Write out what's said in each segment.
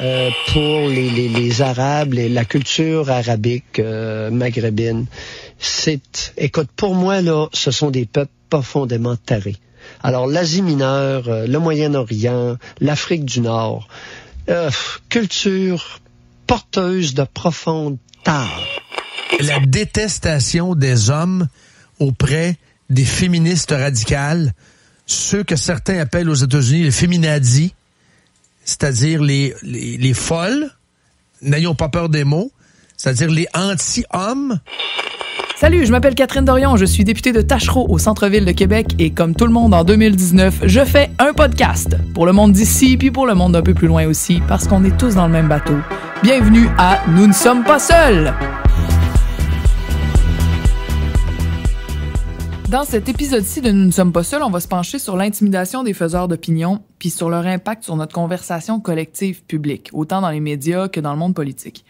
euh, pour les, les, les, Arabes, les, la culture arabique euh, maghrébine. C'est, écoute, pour moi là, ce sont des peuples profondément tarés. Alors l'Asie mineure, euh, le Moyen-Orient, l'Afrique du Nord, euh, culture porteuse de profonde tare. La détestation des hommes auprès des féministes radicales, ceux que certains appellent aux États-Unis les féminazis, c'est-à-dire les, les, les folles, n'ayons pas peur des mots, c'est-à-dire les anti-hommes. Salut, je m'appelle Catherine Dorion, je suis députée de Tachereau au centre-ville de Québec et comme tout le monde en 2019, je fais un podcast pour le monde d'ici puis pour le monde un peu plus loin aussi parce qu'on est tous dans le même bateau. Bienvenue à Nous ne sommes pas seuls. Dans cet épisode-ci de Nous ne sommes pas seuls, on va se pencher sur l'intimidation des faiseurs d'opinion puis sur leur impact sur notre conversation collective publique, autant dans les médias que dans le monde politique.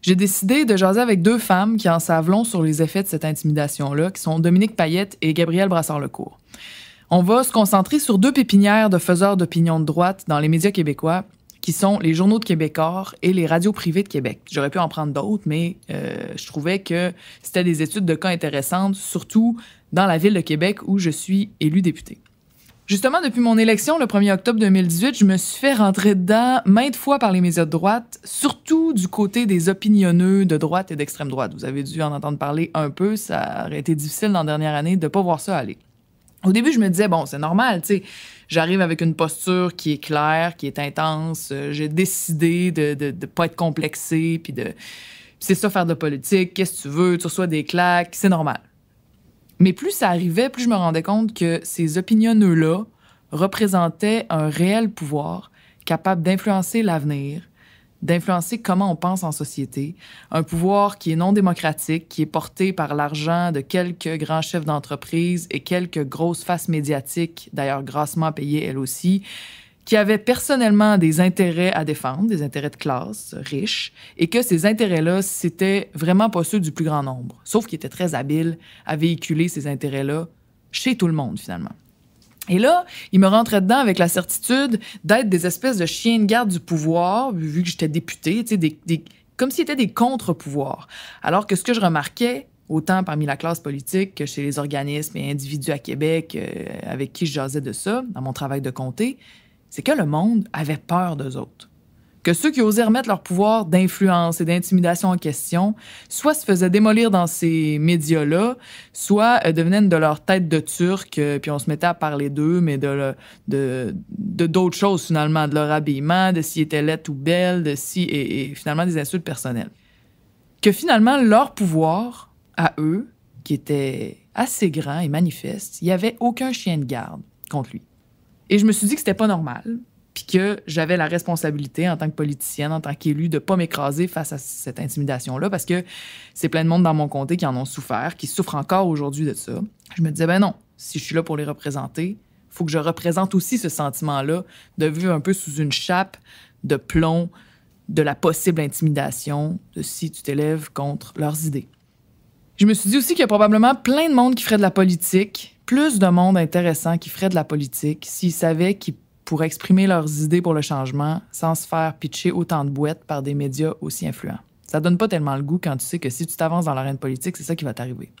J'ai décidé de jaser avec deux femmes qui en savent long sur les effets de cette intimidation-là, qui sont Dominique Payette et Gabrielle Brassard-Lecourt. On va se concentrer sur deux pépinières de faiseurs d'opinion de droite dans les médias québécois, qui sont les journaux de Québécois et les radios privées de Québec. J'aurais pu en prendre d'autres, mais euh, je trouvais que c'était des études de cas intéressantes, surtout dans la ville de Québec où je suis élu député. Justement, depuis mon élection le 1er octobre 2018, je me suis fait rentrer dedans maintes fois par les médias de droite, surtout du côté des opinionneux de droite et d'extrême droite. Vous avez dû en entendre parler un peu, ça aurait été difficile dans la dernière année de ne pas voir ça aller. Au début, je me disais, bon, c'est normal, tu sais, j'arrive avec une posture qui est claire, qui est intense, euh, j'ai décidé de ne pas être complexé, puis de... C'est ça faire de politique, qu'est-ce que tu veux, tu reçois des claques, c'est normal. Mais plus ça arrivait, plus je me rendais compte que ces opinionneux-là représentaient un réel pouvoir capable d'influencer l'avenir, d'influencer comment on pense en société, un pouvoir qui est non démocratique, qui est porté par l'argent de quelques grands chefs d'entreprise et quelques grosses faces médiatiques, d'ailleurs grassement payées elles aussi, qui avait personnellement des intérêts à défendre, des intérêts de classe, riches, et que ces intérêts-là, c'était vraiment pas ceux du plus grand nombre. Sauf qu'il était très habile à véhiculer ces intérêts-là chez tout le monde, finalement. Et là, il me rentrait dedans avec la certitude d'être des espèces de chiens de garde du pouvoir, vu que j'étais député, des, des, comme s'ils étaient des contre-pouvoirs. Alors que ce que je remarquais, autant parmi la classe politique que chez les organismes et individus à Québec euh, avec qui je jasais de ça, dans mon travail de comté, c'est que le monde avait peur d'eux autres. Que ceux qui osaient remettre leur pouvoir d'influence et d'intimidation en question, soit se faisaient démolir dans ces médias-là, soit euh, devenaient de leur tête de turc, euh, puis on se mettait à parler d'eux, mais de de d'autres choses finalement, de leur habillement, de s'ils étaient laides ou belles, de si et, et finalement des insultes personnelles. Que finalement leur pouvoir à eux, qui était assez grand et manifeste, il n'y avait aucun chien de garde contre lui. Et je me suis dit que c'était pas normal, puis que j'avais la responsabilité en tant que politicienne, en tant qu'élue, de pas m'écraser face à cette intimidation-là, parce que c'est plein de monde dans mon comté qui en ont souffert, qui souffrent encore aujourd'hui de ça. Je me disais, ben non, si je suis là pour les représenter, faut que je représente aussi ce sentiment-là de vivre un peu sous une chape de plomb de la possible intimidation de si tu t'élèves contre leurs idées. Je me suis dit aussi qu'il y a probablement plein de monde qui ferait de la politique, plus de monde intéressant qui ferait de la politique s'ils savaient qu'ils pourraient exprimer leurs idées pour le changement sans se faire pitcher autant de boîtes par des médias aussi influents. Ça donne pas tellement le goût quand tu sais que si tu t'avances dans l'arène politique, c'est ça qui va t'arriver.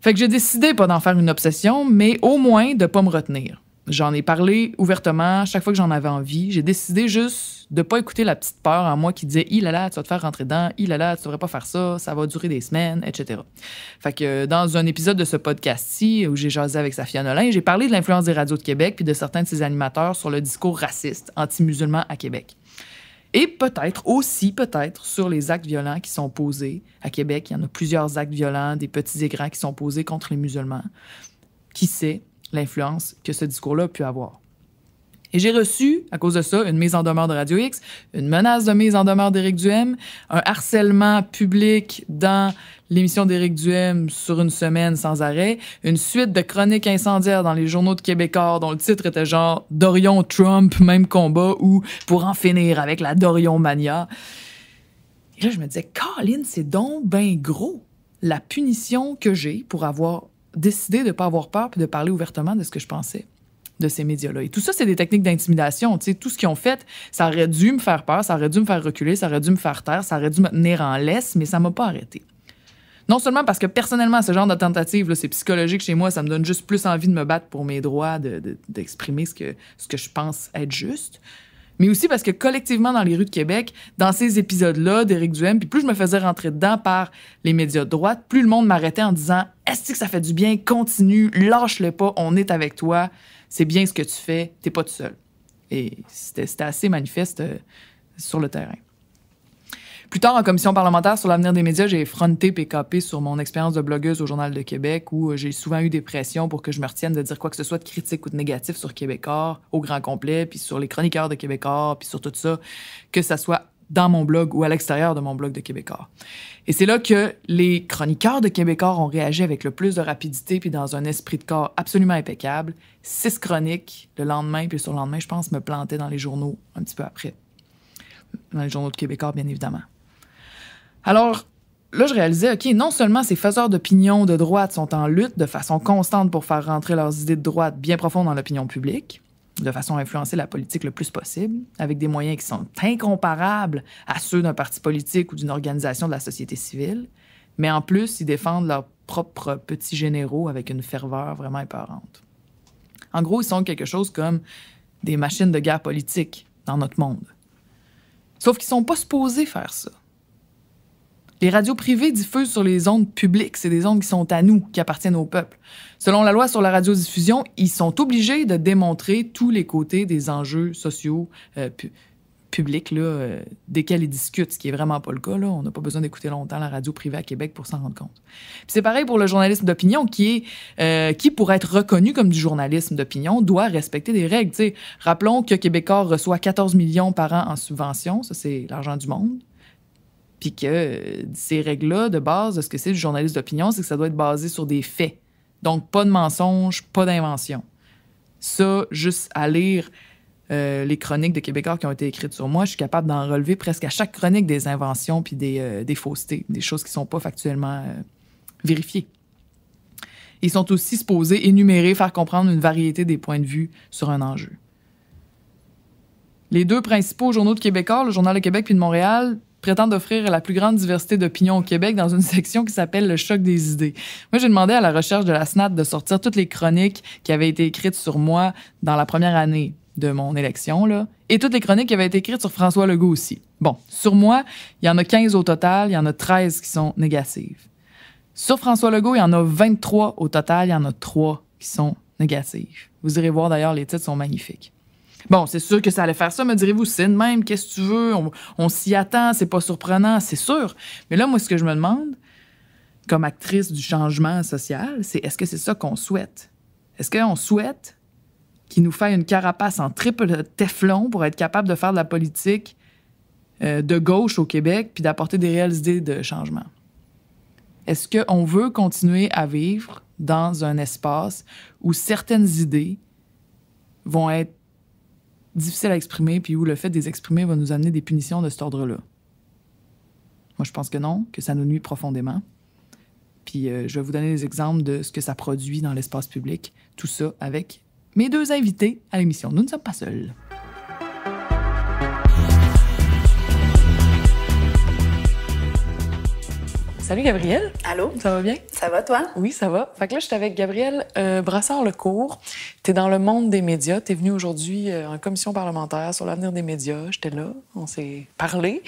Fait que j'ai décidé pas d'en faire une obsession, mais au moins de pas me retenir. J'en ai parlé ouvertement chaque fois que j'en avais envie. J'ai décidé juste de pas écouter la petite peur en moi qui disait « Il là là, tu vas te faire rentrer dedans. Il là là, tu devrais pas faire ça. Ça va durer des semaines, etc. » Fait que dans un épisode de ce podcast-ci où j'ai jasé avec Safia Nolin, j'ai parlé de l'influence des radios de Québec puis de certains de ses animateurs sur le discours raciste anti-musulman à Québec. Et peut-être aussi, peut-être, sur les actes violents qui sont posés à Québec. Il y en a plusieurs actes violents, des petits et grands qui sont posés contre les musulmans. Qui sait? L'influence que ce discours-là a pu avoir. Et j'ai reçu, à cause de ça, une mise en demeure de Radio X, une menace de mise en demeure d'Éric Duhem, un harcèlement public dans l'émission d'Éric Duhem sur une semaine sans arrêt, une suite de chroniques incendiaires dans les journaux de Québécois dont le titre était genre Dorion Trump, même combat ou pour en finir avec la Dorion Mania. Et là, je me disais, Colin, c'est donc ben gros la punition que j'ai pour avoir décidé de ne pas avoir peur et de parler ouvertement de ce que je pensais. de ces médias-là. Et tout ça, c'est des techniques d'intimidation. Tout ce qu'ils ont fait, ça aurait dû me faire peur, ça aurait dû me faire reculer, ça aurait dû me faire taire, ça aurait dû me tenir en laisse, mais ça m'a pas arrêté. Non seulement parce que personnellement, ce genre de tentative, c'est psychologique chez moi, ça me donne juste plus envie de me battre pour mes droits, d'exprimer de, ce, que, ce que je pense être juste, mais aussi parce que collectivement dans les rues de Québec, dans ces épisodes-là d'Éric Duhem, puis plus je me faisais rentrer dedans par les médias de droite, plus le monde m'arrêtait en disant Est-ce que ça fait du bien? Continue, lâche-le pas, on est avec toi, c'est bien ce que tu fais, t'es pas tout seul. Et c'était assez manifeste euh, sur le terrain. Plus tard, en commission parlementaire sur l'avenir des médias, j'ai fronté PKP sur mon expérience de blogueuse au Journal de Québec où euh, j'ai souvent eu des pressions pour que je me retienne de dire quoi que ce soit de critique ou de négatif sur Québécois au grand complet, puis sur les chroniqueurs de Québécois, puis sur tout ça, que ça soit dans mon blog ou à l'extérieur de mon blog de Québécois. Et c'est là que les chroniqueurs de Québécois ont réagi avec le plus de rapidité puis dans un esprit de corps absolument impeccable. Six chroniques le lendemain, puis sur le lendemain, je pense, me plantaient dans les journaux un petit peu après. Dans les journaux de Québécois, bien évidemment. Alors, là, je réalisais, OK, non seulement ces faiseurs d'opinion de droite sont en lutte de façon constante pour faire rentrer leurs idées de droite bien profondes dans l'opinion publique, de façon à influencer la politique le plus possible, avec des moyens qui sont incomparables à ceux d'un parti politique ou d'une organisation de la société civile, mais en plus, ils défendent leurs propres petits généraux avec une ferveur vraiment épeurante. En gros, ils sont quelque chose comme des machines de guerre politique dans notre monde. Sauf qu'ils sont pas supposés faire ça. Les radios privées diffusent sur les ondes publiques. C'est des ondes qui sont à nous, qui appartiennent au peuple. Selon la loi sur la radiodiffusion, ils sont obligés de démontrer tous les côtés des enjeux sociaux euh, publics euh, desquels ils discutent, ce qui est vraiment pas le cas. On n'a pas besoin d'écouter longtemps la radio privée à Québec pour s'en rendre compte. C'est pareil pour le journalisme d'opinion euh, qui, pour être reconnu comme du journalisme d'opinion, doit respecter des règles. rappelons que Québécois reçoit 14 millions par an en subventions. Ça, c'est l'argent du monde. Puis que euh, ces règles-là, de base, de ce que c'est du journaliste d'opinion, c'est que ça doit être basé sur des faits. Donc, pas de mensonges, pas d'invention. Ça, juste à lire euh, les chroniques de Québécois qui ont été écrites sur moi, je suis capable d'en relever presque à chaque chronique des inventions puis des, euh, des faussetés, des choses qui sont pas factuellement vérifiées. Ils sont aussi supposés énumérer, faire comprendre une variété des points de vue sur un enjeu. Les deux principaux journaux de Québécois, le Journal de Québec puis de Montréal, prétendent offrir la plus grande diversité d'opinions au Québec dans une section qui s'appelle le choc des idées. Moi, j'ai demandé à la recherche de la SNAT de sortir toutes les chroniques qui avaient été écrites sur moi dans la première année de mon élection, là, et toutes les chroniques qui avaient été écrites sur François Legault aussi. Bon, sur moi, il y en a 15 au total, il y en a 13 qui sont négatives. Sur François Legault, il y en a 23 au total, il y en a 3 qui sont négatives. Vous irez voir d'ailleurs, les titres sont magnifiques. Bon, c'est sûr que ça allait faire ça, me direz-vous, c'est de même, qu'est-ce que tu veux, on, s'y attend, c'est pas surprenant, c'est sûr. Mais là, moi, ce que je me demande, comme actrice du changement social, c'est est-ce que c'est ça qu'on souhaite? Est-ce qu'on souhaite qu'il nous fasse une carapace en triple Teflon pour être capable de faire de la politique euh, de gauche au Québec puis d'apporter des réelles idées de changement? Est-ce qu'on veut continuer à vivre dans un espace où certaines idées vont être difficile à exprimer, puis où le fait de les exprimer va nous amener des punitions de cet ordre-là. Moi, je pense que non, que ça nous nuit profondément. Puis euh, je vais vous donner des exemples de ce que ça produit dans l'espace public. Tout ça avec mes deux invités à l'émission. Nous ne sommes pas seuls. Salut Gabriel. Allô? Ça va bien? Ça va toi? Oui, ça va. Fait que là, je suis avec Gabriel euh, Brassard-Lecourt. Tu es dans le monde des médias. Tu es venu aujourd'hui euh, en commission parlementaire sur l'avenir des médias. J'étais là, on s'est parlé.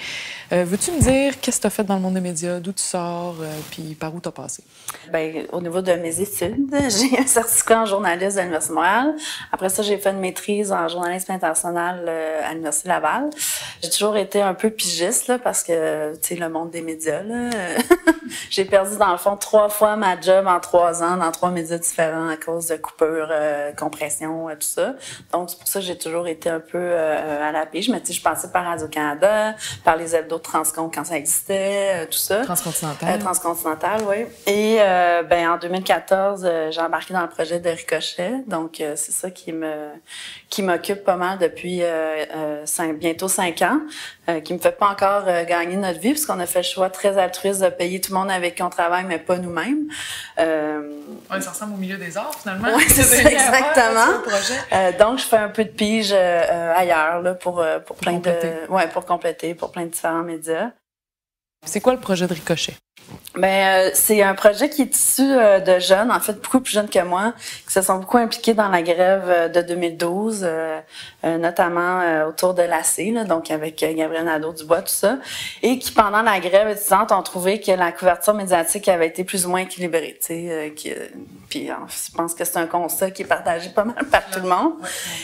Euh, veux-tu me dire qu'est-ce que tu as fait dans le monde des médias, d'où tu sors, puis par où tu as passé? Bien, au niveau de mes études, j'ai un certificat en journalisme à l'Université de Montréal. Après ça, j'ai fait une maîtrise en journalisme international à l'Université Laval. J'ai toujours été un peu pigiste, là, parce que, tu sais, le monde des médias, là... j'ai perdu, dans le fond, trois fois ma job en trois ans dans trois médias différents à cause de coupures, euh, compression, et tout ça. Donc, c'est pour ça que j'ai toujours été un peu euh, à la pige. Mais tu sais, je passais par Radio-Canada, par les hebdos de Transcon quand ça existait, euh, tout ça. Transcontinental. transcontinental, oui. Et ben en 2014, j'ai embarqué dans le projet de Ricochet. Donc, c'est ça qui me qui m'occupe pas mal depuis cinq, bientôt cinq ans, qui me fait pas encore gagner notre vie, puisqu'on a fait le choix très altruiste de payer tout le monde avec qui on travaille, mais pas nous-mêmes. Euh, ouais, ça ressemble au milieu des arts, finalement. Oui, c'est ça, exactement. Euh, donc, je fais un peu de pige euh, ailleurs là, pour, pour, pour plein compléter. de... Ouais, pour compléter, pour plein de différents médias. C'est quoi le projet de Ricochet? Ben, euh, c'est un projet qui est issu euh, de jeunes, en fait beaucoup plus jeunes que moi, qui se sont beaucoup impliqués dans la grève euh, de 2012, notamment autour de l'AC, donc avec Gabriel Nadeau-Dubois, tout ça, et qui, pendant la grève étudiante, ont trouvé que la couverture médiatique avait été plus ou moins équilibrée. Qui, puis je pense que c'est un constat qui est partagé pas mal par tout le monde.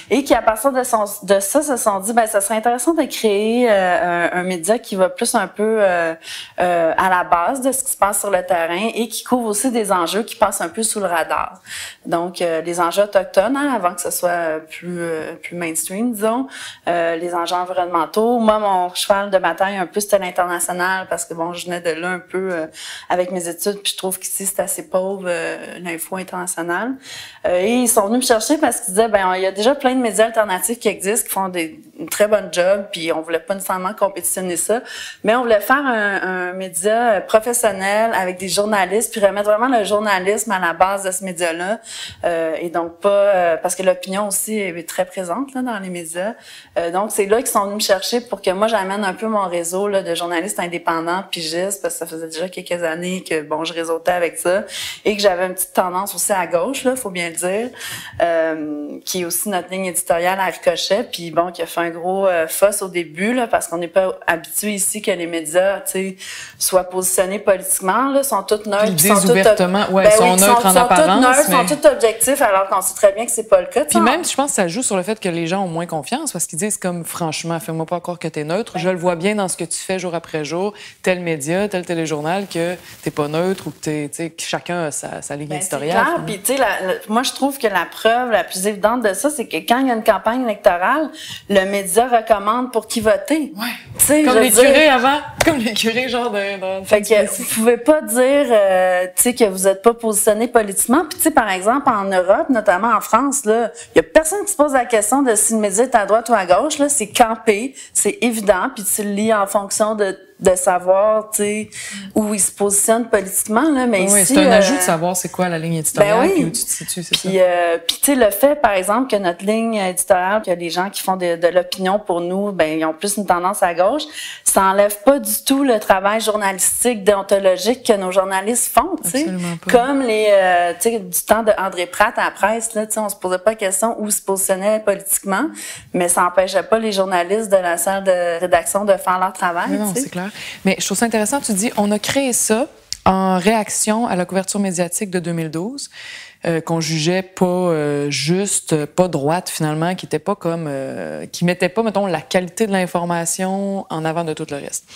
Et qui, à partir de, son, de ça, se sont dit, ben, ça serait intéressant de créer un, un, média qui va plus un peu à la base de ce qui se passe sur le terrain et qui couvre aussi des enjeux qui passent un peu sous le radar. Donc, euh, les enjeux autochtones, hein, avant que ce soit plus euh, plus mainstream, disons, euh, les enjeux environnementaux. Moi, mon cheval de bataille un peu, c'était l'international parce que bon, je venais de là un peu avec mes études, puis je trouve qu'ici, c'est assez pauvre, l'info internationale. et ils sont venus me chercher parce qu'ils disaient, ben, il y a déjà plein de médias alternatifs qui existent, qui font des une très bonne job, puis on voulait pas nécessairement compétitionner ça, mais on voulait faire un média professionnel avec des journalistes, puis remettre vraiment le journalisme à la base de ce média-là, euh, et donc pas euh, parce que l'opinion aussi est très présente là, dans les médias. Euh, donc c'est là qu'ils sont venus me chercher pour que moi j'amène un peu mon réseau là, de journalistes indépendants, pigistes, parce que ça faisait déjà quelques années que bon je réseautais avec ça, et que j'avais une petite tendance aussi à gauche, là, faut bien le dire, qui est aussi notre ligne éditoriale à Ricochet, puis bon qui a fait un gros fuss au début là, parce qu'on n'est pas habitué ici que les médias, tu sais, soient positionnés politiquement là, sont toutes neutres, ils sont ouvertement, ouais, ben sont neutres en sont apparence, neutres, mais... sont tous objectifs, alors qu'on sait très bien que c'est pas le cas. Puis même, je pense que ça joue sur le fait que les gens ont moins confiance, parce qu'ils disent comme franchement, fais-moi pas croire que tu es neutre. Je le vois bien dans ce que tu fais jour après jour, tel média, tel téléjournal, que t'es pas neutre ou que t'es, tu sais, chacun a sa, sa ligne ben, éditoriale. Puis tu sais, moi je trouve que la preuve la plus évidente de ça, c'est que quand il y a une campagne électorale, le média recommande pour qui voter. Ouais. Comme les curés avant, comme les curés genre de. de fait que vous pouvez pas dire, euh, que vous êtes pas positionné politiquement. Puis par exemple, en Europe, notamment en France, il y a personne qui se pose la question de si le média est à droite ou à gauche. C'est campé, c'est évident. Puis tu le lis en fonction de de savoir, tu sais, où il se positionne politiquement là, mais oui, c'est un ajout de euh, savoir c'est quoi la ligne éditoriale ben oui. où tu te situes, c'est ça. Euh, puis tu sais le fait par exemple que notre ligne éditoriale, a des gens qui font de, de l'opinion pour nous, ben ils ont plus une tendance à gauche, ça enlève pas du tout le travail journalistique déontologique que nos journalistes font, tu sais. Comme les euh, tu sais du temps de André Pratt à la presse là, tu sais on se posait pas la question où se positionnait politiquement, mais ça empêchait pas les journalistes de la salle de rédaction de faire leur travail, non, c'est clair. Mais je trouve ça intéressant, tu dis, on a créé ça en réaction à la couverture médiatique de 2012. Euh, qu'on jugeait pas euh, juste, pas droite finalement, qui était pas comme, euh, qui mettait pas, mettons, la qualité de l'information en avant de tout le reste.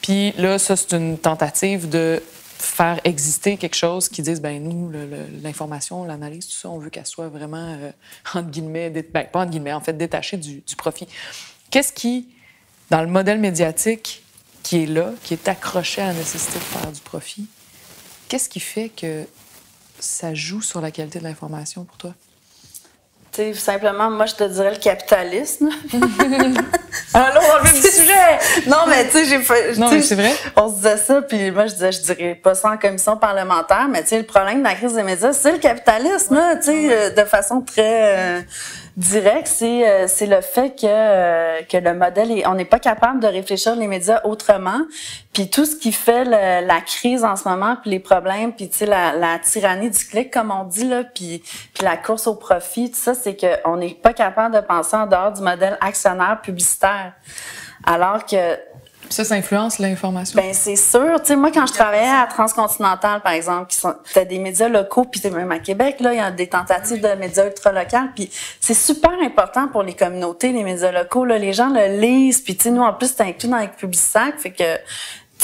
Puis là, ça c'est une tentative de faire exister quelque chose qui dise, ben nous, l'information, l'analyse, tout ça, on veut qu'elle soit vraiment entre guillemets, ben, pas entre guillemets, en fait, détachée du, du profit. Qu'est-ce qui, dans le modèle médiatique, qui est là, qui est accroché à la nécessité de faire du profit, qu'est-ce qui fait que ça joue sur la qualité de l'information pour toi? Sais, simplement, moi, je te dirais le capitalisme. Alors, on revient du sujet! Non, mais tu sais, j'ai fait. Non, c'est vrai. On se disait ça, puis moi, je disais, je dirais pas ça en commission parlementaire, mais tu sais, le problème de la crise des médias, c'est le capitalisme, tu sais, euh, de façon très. Euh, direct, c'est euh, c'est le fait que euh, que le modèle est, on n'est pas capable de réfléchir les médias autrement. Puis tout ce qui fait la crise en ce moment, puis les problèmes, puis tu sais la, la, tyrannie du clic comme on dit là, puis puis la course au profit, tout ça, c'est que on n'est pas capable de penser en dehors du modèle actionnaire publicitaire. Alors que ça, ça influence l'information? Ben c'est sûr. Tu sais, moi, quand je travaillais à Transcontinental, par exemple, qui sont des médias locaux, puis même à Québec, là, il y a des tentatives de médias ultra-locales, puis c'est super important pour les communautés, les médias locaux. Là, les gens le lisent, puis tu sais, nous, en plus, c'est inclus dans les publicitaires, fait que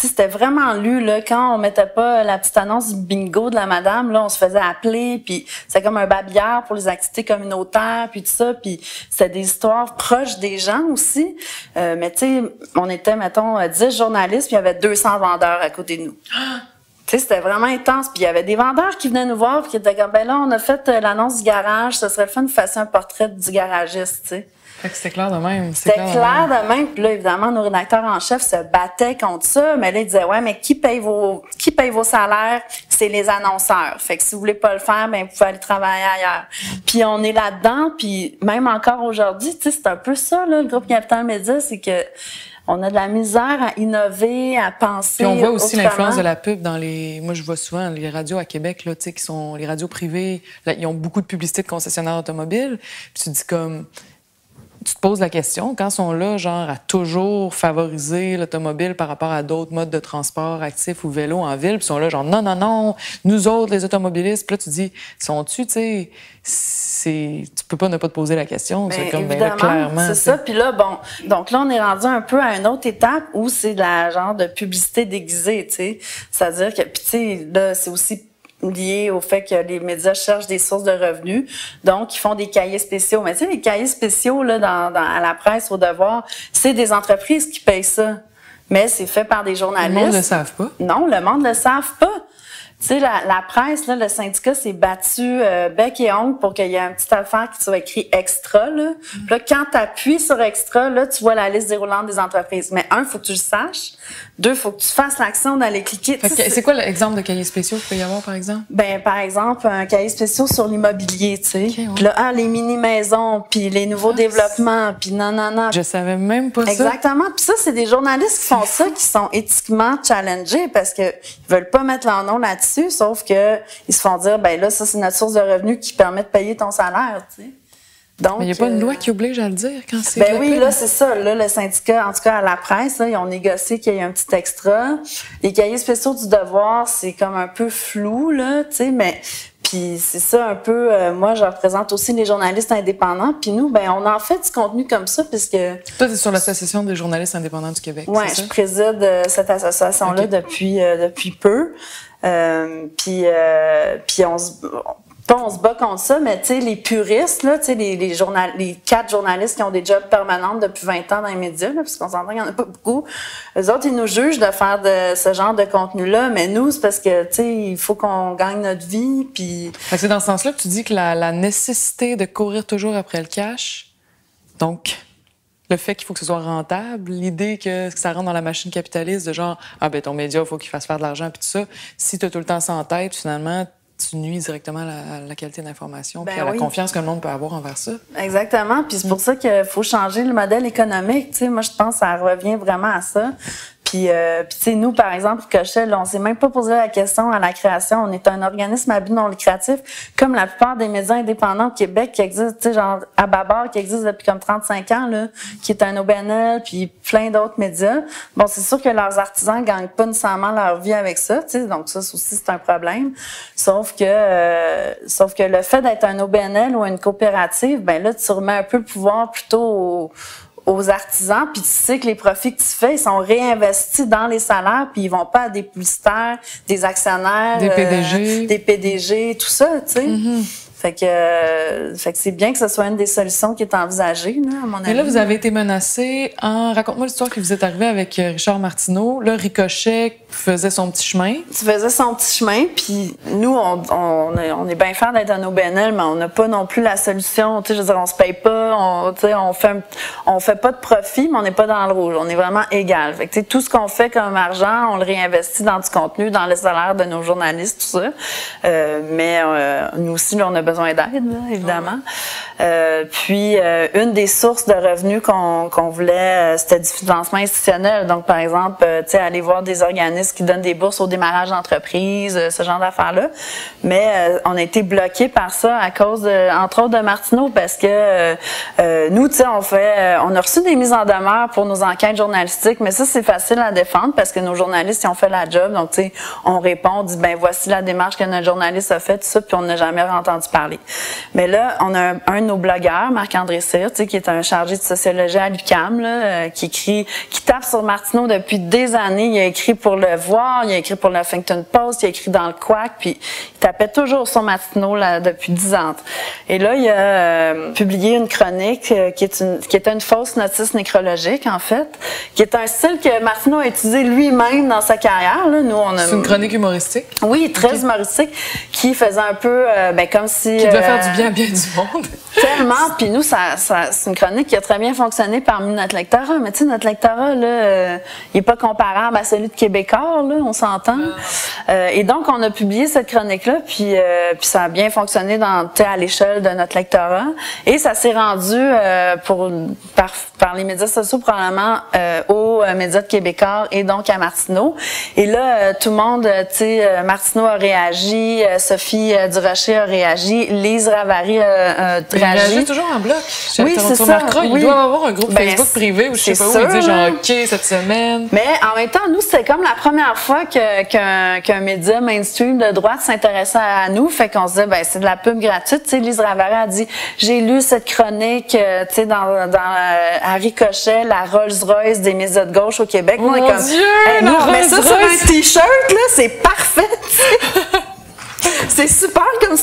c'était vraiment lu là quand on mettait pas la petite annonce bingo de la madame là on se faisait appeler puis c'est comme un babillard pour les activités communautaires puis tout ça puis c'était des histoires proches des gens aussi euh, mais tu sais on était mettons 10 journalistes puis il y avait 200 vendeurs à côté de nous c'était vraiment intense. Puis il y avait des vendeurs qui venaient nous voir, qui étaient comme, ben là, on a fait euh, l'annonce du garage, ce serait le fun de faire un portrait du garagiste, tu sais. C'était clair de même. C'était clair, de même. Puis là, évidemment, nos rédacteurs en chef se battaient contre ça. Mais là, ils disaient, ouais, mais qui paye vos, qui paye vos salaires? C'est les annonceurs. Fait que si vous voulez pas le faire, ben, vous pouvez aller travailler ailleurs. Puis on est là-dedans. Puis même encore aujourd'hui, tu sais, c'est un peu ça, là, le groupe Capital Média, c'est que on a de la misère à innover, à penser. Puis on voit aussi l'influence de la pub dans les. Moi, je vois souvent les radios à Québec, là, tu sais, qui sont les radios privées. Là, ils ont beaucoup de publicité de concessionnaires automobiles. Puis tu dis comme tu te poses la question, quand sont là, genre, à toujours favoriser l'automobile par rapport à d'autres modes de transport actifs ou vélo en ville, puis sont là, genre, non, non, non, nous autres, les automobilistes, puis là, tu dis, sont-tu, tu sais, c'est, tu peux pas ne pas te poser la question, c'est ben, comme, ben clairement. C'est ça, puis là, bon, donc là, on est rendu un peu à une autre étape où c'est de la genre de publicité déguisée, tu sais. C'est-à-dire que, puis tu sais, là, c'est aussi lié au fait que les médias cherchent des sources de revenus. Donc, ils font des cahiers spéciaux. Mais tu sais, les cahiers spéciaux, là, dans, dans à la presse, au devoir, c'est des entreprises qui payent ça. Mais c'est fait par des journalistes. Le monde ne le savent pas. Non, le monde ne le savent pas. Tu sais, la, la, presse, là, le syndicat s'est battu euh, bec et ongle pour qu'il y ait un petit affaire qui soit écrit extra. Là, Puis là quand tu appuies sur extra, là, tu vois la liste déroulante des entreprises. Mais un, faut que tu le saches. Deux, faut que tu fasses l'action d'aller cliquer. C'est quoi l'exemple de cahier spéciaux qu'il peut y avoir, par exemple? Ben, par exemple, un cahier spéciaux sur l'immobilier, tu sais. Là, ah, les mini-maisons, puis les nouveaux ah, développements, puis non, non, non. Je savais même pas ça. Exactement. Puis ça, c'est des journalistes qui font ça, qui sont éthiquement challengés parce que ils veulent pas mettre leur nom là-dessus, sauf que ils se font dire, ben là, ça, c'est notre source de revenus qui permet de payer ton salaire, tu sais. Donc, Mais il n'y a pas une loi euh, qui oblige à le dire quand c'est. Ben oui, là, c'est ça. Là, le syndicat, en tout cas à la presse, là, ils ont négocié qu'il y ait un petit extra. Les cahiers spéciaux du devoir, c'est comme un peu flou, là, tu sais, mais puis c'est ça un peu. Euh, moi, je représente aussi les journalistes indépendants. Puis nous, ben, on en fait du contenu comme ça, puisque. Toi, tu es sur l'association des journalistes indépendants du Québec. Ouais, je préside euh, cette association-là depuis depuis peu. Puis puis on se on se bat contre ça, mais tu sais, les puristes, là, tu sais, les, les, journal les quatre journalistes qui ont des jobs permanents depuis 20 ans dans les médias, là, parce qu'on s'entend qu'il n'y en a pas beaucoup, eux autres, ils nous jugent de faire de ce genre de contenu-là, mais nous, c'est parce que, tu sais, il faut qu'on gagne notre vie, puis... C'est dans ce sens-là que tu dis que la, la nécessité de courir toujours après le cash, donc le fait qu'il faut que ce soit rentable, l'idée que ça rentre dans la machine capitaliste de genre ah ben ton média il faut qu'il fasse faire de l'argent puis tout ça, si tu as tout le temps ça en tête finalement tu nuis directement à la, qualité d'information ben et à la confiance que le monde peut avoir envers ça. Exactement. Puis c'est pour ça qu'il faut changer le modèle économique. Tu sais, moi, je pense que ça revient vraiment à ça. Puis, euh, puis tu sais, nous, par exemple, Cochelle, on s'est même pas posé la question à la création. On est un organisme à but non lucratif, comme la plupart des médias indépendants au Québec qui existent, tu sais, genre Ababar, qui existe depuis comme 35 ans, là, qui est un OBNL, puis plein d'autres médias. Bon, c'est sûr que leurs artisans gagnent pas nécessairement leur vie avec ça, tu sais, donc ça aussi, c'est un problème. Sauf que, euh, sauf que le fait d'être un OBNL ou une coopérative, ben là, tu remets un peu le pouvoir plutôt au aux artisans, puis tu sais que les profits que tu fais, ils sont réinvestis dans les salaires, puis ils vont pas à des publicitaires, des actionnaires, des PDG, euh, des PDG, tout ça, tu sais. Mm-hmm. Fait que, euh, fait que c'est bien que ce soit une des solutions qui est envisagée, là, à mon avis. Mais là, vous avez été menacé en... Raconte-moi l'histoire que vous êtes arrivé avec euh, Richard Martineau. Là, Ricochet faisait son petit chemin. Tu faisais son petit chemin, puis nous, on, on, est, on est bien fiers d'être un OBNL, mais on n'a pas non plus la solution. Tu sais, je veux dire, on se paye pas, on, tu sais, on fait, on fait pas de profit, mais on n'est pas dans le rouge. On est vraiment égal. Fait que, tu sais, tout ce qu'on fait comme argent, on le réinvestit dans du contenu, dans les salaires de nos journalistes, tout ça. Euh, mais euh, nous aussi, là, on a besoin d'aide, évidemment. Euh, puis, euh, une des sources de revenus qu'on voulait, euh, c'était du financement institutionnel. Donc, par exemple, tu sais, aller voir des organismes qui donnent des bourses au démarrage d'entreprise, ce genre d'affaires-là. Mais on a été bloqué par ça à cause, de, entre autres, de Martineau, parce que nous, tu sais, on fait, on a reçu des mises en demeure pour nos enquêtes journalistiques, mais ça, c'est facile à défendre parce que nos journalistes, ils ont fait la job. Donc, tu sais, on répond, on dit, ben voici la démarche que notre journaliste a faite, tout ça, puis on n'a jamais entendu parler mais là, on a un, de nos blogueurs, Marc-André Cyr, qui est un chargé de sociologie à l'UQAM, euh, qui écrit, qui tape sur Martineau depuis des années. Il a écrit pour Le Voir, il a écrit pour le Huffington Post, il a écrit dans le Quack, puis il tapait toujours sur Martineau là, depuis dix ans. Et là, il a euh, publié une chronique euh, qui est une qui était une fausse notice nécrologique, en fait, qui est un style que Martineau a utilisé lui-même dans sa carrière. Là. Nous, on a... C'est une chronique humoristique? Oui, très humoristique, qui faisait un peu ben, comme si faire du bien à bien du monde. Tellement, puis nous, ça, ça, c'est une chronique qui a très bien fonctionné parmi notre lectorat, mais tu sais, notre lectorat, là, euh, il est pas comparable à celui de Québécois, là, on s'entend. Euh, et donc, on a publié cette chronique-là, puis, euh, puis ça a bien fonctionné dans, à l'échelle de notre lectorat. Et ça s'est rendu euh, pour, par, par les médias sociaux, probablement, euh, aux euh, médias de Québécois et donc à Martineau. Et là, euh, tout le monde, euh, tu sais, euh, Martineau a réagi, euh, Sophie euh, Durocher a réagi, Lise Ravary réagi. réagit toujours en bloc. Oui, c'est ça, remarqueras, oui. Il doit avoir un groupe Ben, Facebook privé ou je sais c'est pas où il dit sûr, genre. OK cette semaine. Mais en même temps, nous, c'était comme la première fois que- qu'un qu'un média mainstream de droite s'intéressait à nous. Fait qu'on se disait, ben, c'est de la pub gratuite. Tu sais, Lise Ravary a dit, j'ai lu cette chronique, euh, tu sais, dans, dans euh, à Ricochet, la Rolls-Royce des médias de gauche au Québec. On est Mon comme, Dieu, Hey, la nous, on met ça sur un t-shirt, là, c'est parfait. tu sais. c'est super comme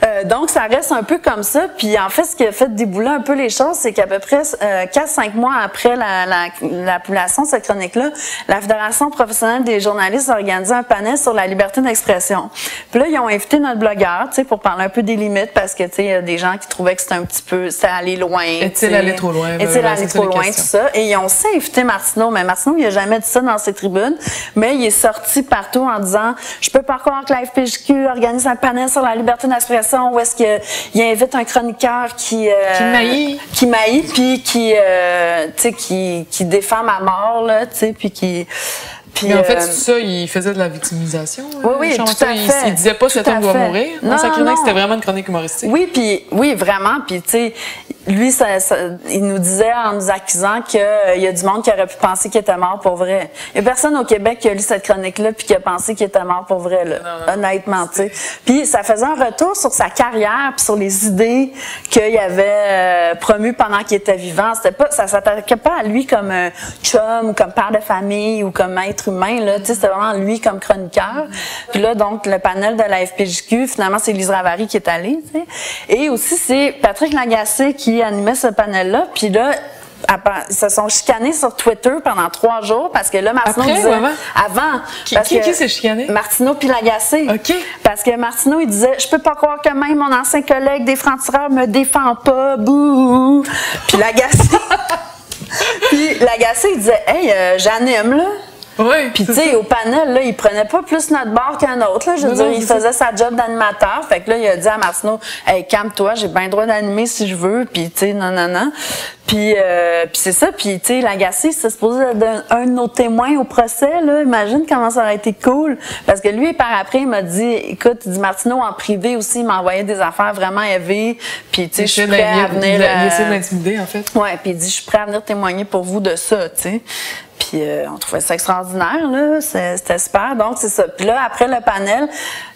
ça. Euh, donc, ça reste un peu comme ça. Puis, en fait, ce qui a fait débouler un peu les choses, c'est qu'à peu près euh, 4-5 mois après la, la, la publication de cette chronique-là, la Fédération professionnelle des journalistes a organisé un panel sur la liberté d'expression. Puis là, ils ont invité notre blogueur, tu sais, pour parler un peu des limites, parce que, tu sais, il y a des gens qui trouvaient que c'était un petit peu, c'était allé loin. Est-il allé trop loin? Est-il Voilà, allé ça trop loin, tout ça? Et ils ont aussi invité Martineau, mais Martineau, il a jamais dit ça dans ses tribunes, mais il est sorti partout en disant, je peux pas croire que la FPJQ organise un panel sur la liberté d'expression où est-ce qu'il invite un chroniqueur qui... euh, Qui maillit. Qui maillit, puis qui, euh, tu sais, qui, qui défend ma mort, là, tu sais, puis qui... Puis, Mais en fait, euh, tout ça, il faisait de la victimisation. Oui, oui, tout à il, fait. il disait pas cet homme doit mourir. Non, Dans sa chronique, non. c'était vraiment une chronique humoristique. Oui, puis oui, vraiment. Puis tu sais, lui, ça, ça- il nous disait en nous accusant qu'il y a du monde qui aurait pu penser qu'il était mort pour vrai. Il y a personne au Québec qui a lu cette chronique-là puis qui a pensé qu'il était mort pour vrai, là, honnêtement, tu sais. Puis ça faisait un retour sur sa carrière puis sur les idées qu'il avait euh, promues pendant qu'il était vivant. C'était pas, ça s'attaquait pas à lui comme un chum ou comme père de famille ou comme être humain, là. C'était vraiment lui comme chroniqueur. Puis là, donc, le panel de la FPJQ, finalement, c'est Lise Ravary qui est allée. Et aussi, c'est Patrick Lagacé qui animait ce panel-là. Puis là, ils se sont chicanés sur Twitter pendant trois jours parce que là, Martineau Après disait... avant? Avant. Qui- parce qui- qui s'est chicané? Martineau puis Lagacé. OK. Parce que Martineau, il disait, je peux pas croire que même mon ancien collègue des francs-tireurs me défend pas, bouh. Puis Lagacé... puis Lagacé, il disait, hey, euh, j'anime, là. Oui, Puis tu sais, au panel, là, il prenait pas plus notre bord qu'un autre. Là. Je veux dire, il faisait sa job d'animateur. Fait que là, il a dit à Martineau, hey, calme-toi, j'ai bien le droit d'animer si je veux. Puis tu sais, non, non, non. Puis, euh, puis c'est ça. Puis tu sais, Lagacé, c'est supposé être un, un de nos témoins au procès. Là. Imagine comment ça aurait été cool. Parce que lui, par après, il m'a dit, écoute, il dit Martineau en privé aussi, il m'a envoyé des affaires vraiment élevées. Puis tu sais, je suis prêt à il- venir. il- il essaie de euh, l'intimider, en fait. Ouais, puis il dit je suis prêt à venir témoigner pour vous de ça, tu sais. Puis euh, on trouvait ça extraordinaire là, c'était super. Donc c'est ça. Puis là après le panel,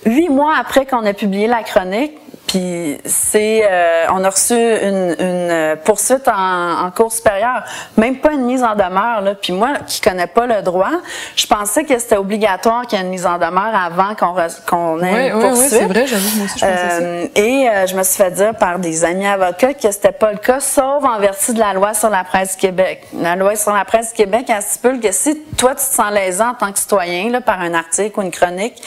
huit mois après qu'on a publié la chronique, puis c'est euh, on a reçu une, une euh, poursuite en, en cours supérieur, même pas une mise en demeure là. Puis moi qui connais pas le droit, je pensais que c'était obligatoire qu'il y ait une mise en demeure avant qu'on re- qu'on ait Oui, une oui, poursuite. oui, c'est vrai, j'avoue, moi aussi, je pensais ça. Euh, et euh, je me suis fait dire par des amis avocats que c'était pas le cas, sauf en vertu de la loi sur la presse du Québec. La loi sur la presse du Québec, elle stipule que si toi, tu te sens lésant en tant que citoyen là, par un article ou une chronique,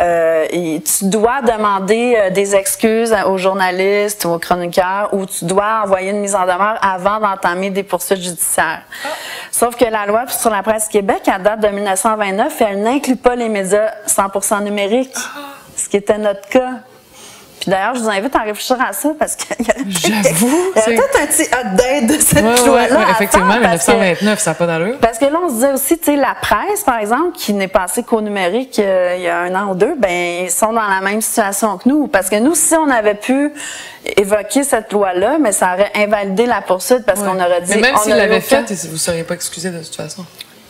euh, tu dois demander euh, des excuses aux journalistes ou aux chroniqueurs ou tu dois envoyer une mise en demeure avant d'entamer des poursuites judiciaires. Sauf que la loi sur la presse Québec, elle date de 1929 et elle n'inclut pas les médias 100% numériques, ce qui était notre cas. Puis d'ailleurs, je vous invite à réfléchir à ça parce qu'il y aurait peut-être un petit update de cette Ouais, loi-là. ouais, effectivement, faire parce que- 1929, ça n'a pas d'allure. parce que là, on se disait aussi, tu sais, la presse, par exemple, qui n'est passée qu'au numérique euh, il y a un an ou deux, ben ils sont dans la même situation que nous. Parce que nous, si on avait pu évoquer cette loi-là, mais ça aurait invalidé la poursuite parce qu'on aurait dit... Mais même on s'il aurait l'avait aucun- fait, vous ne seriez pas excusé de toute façon.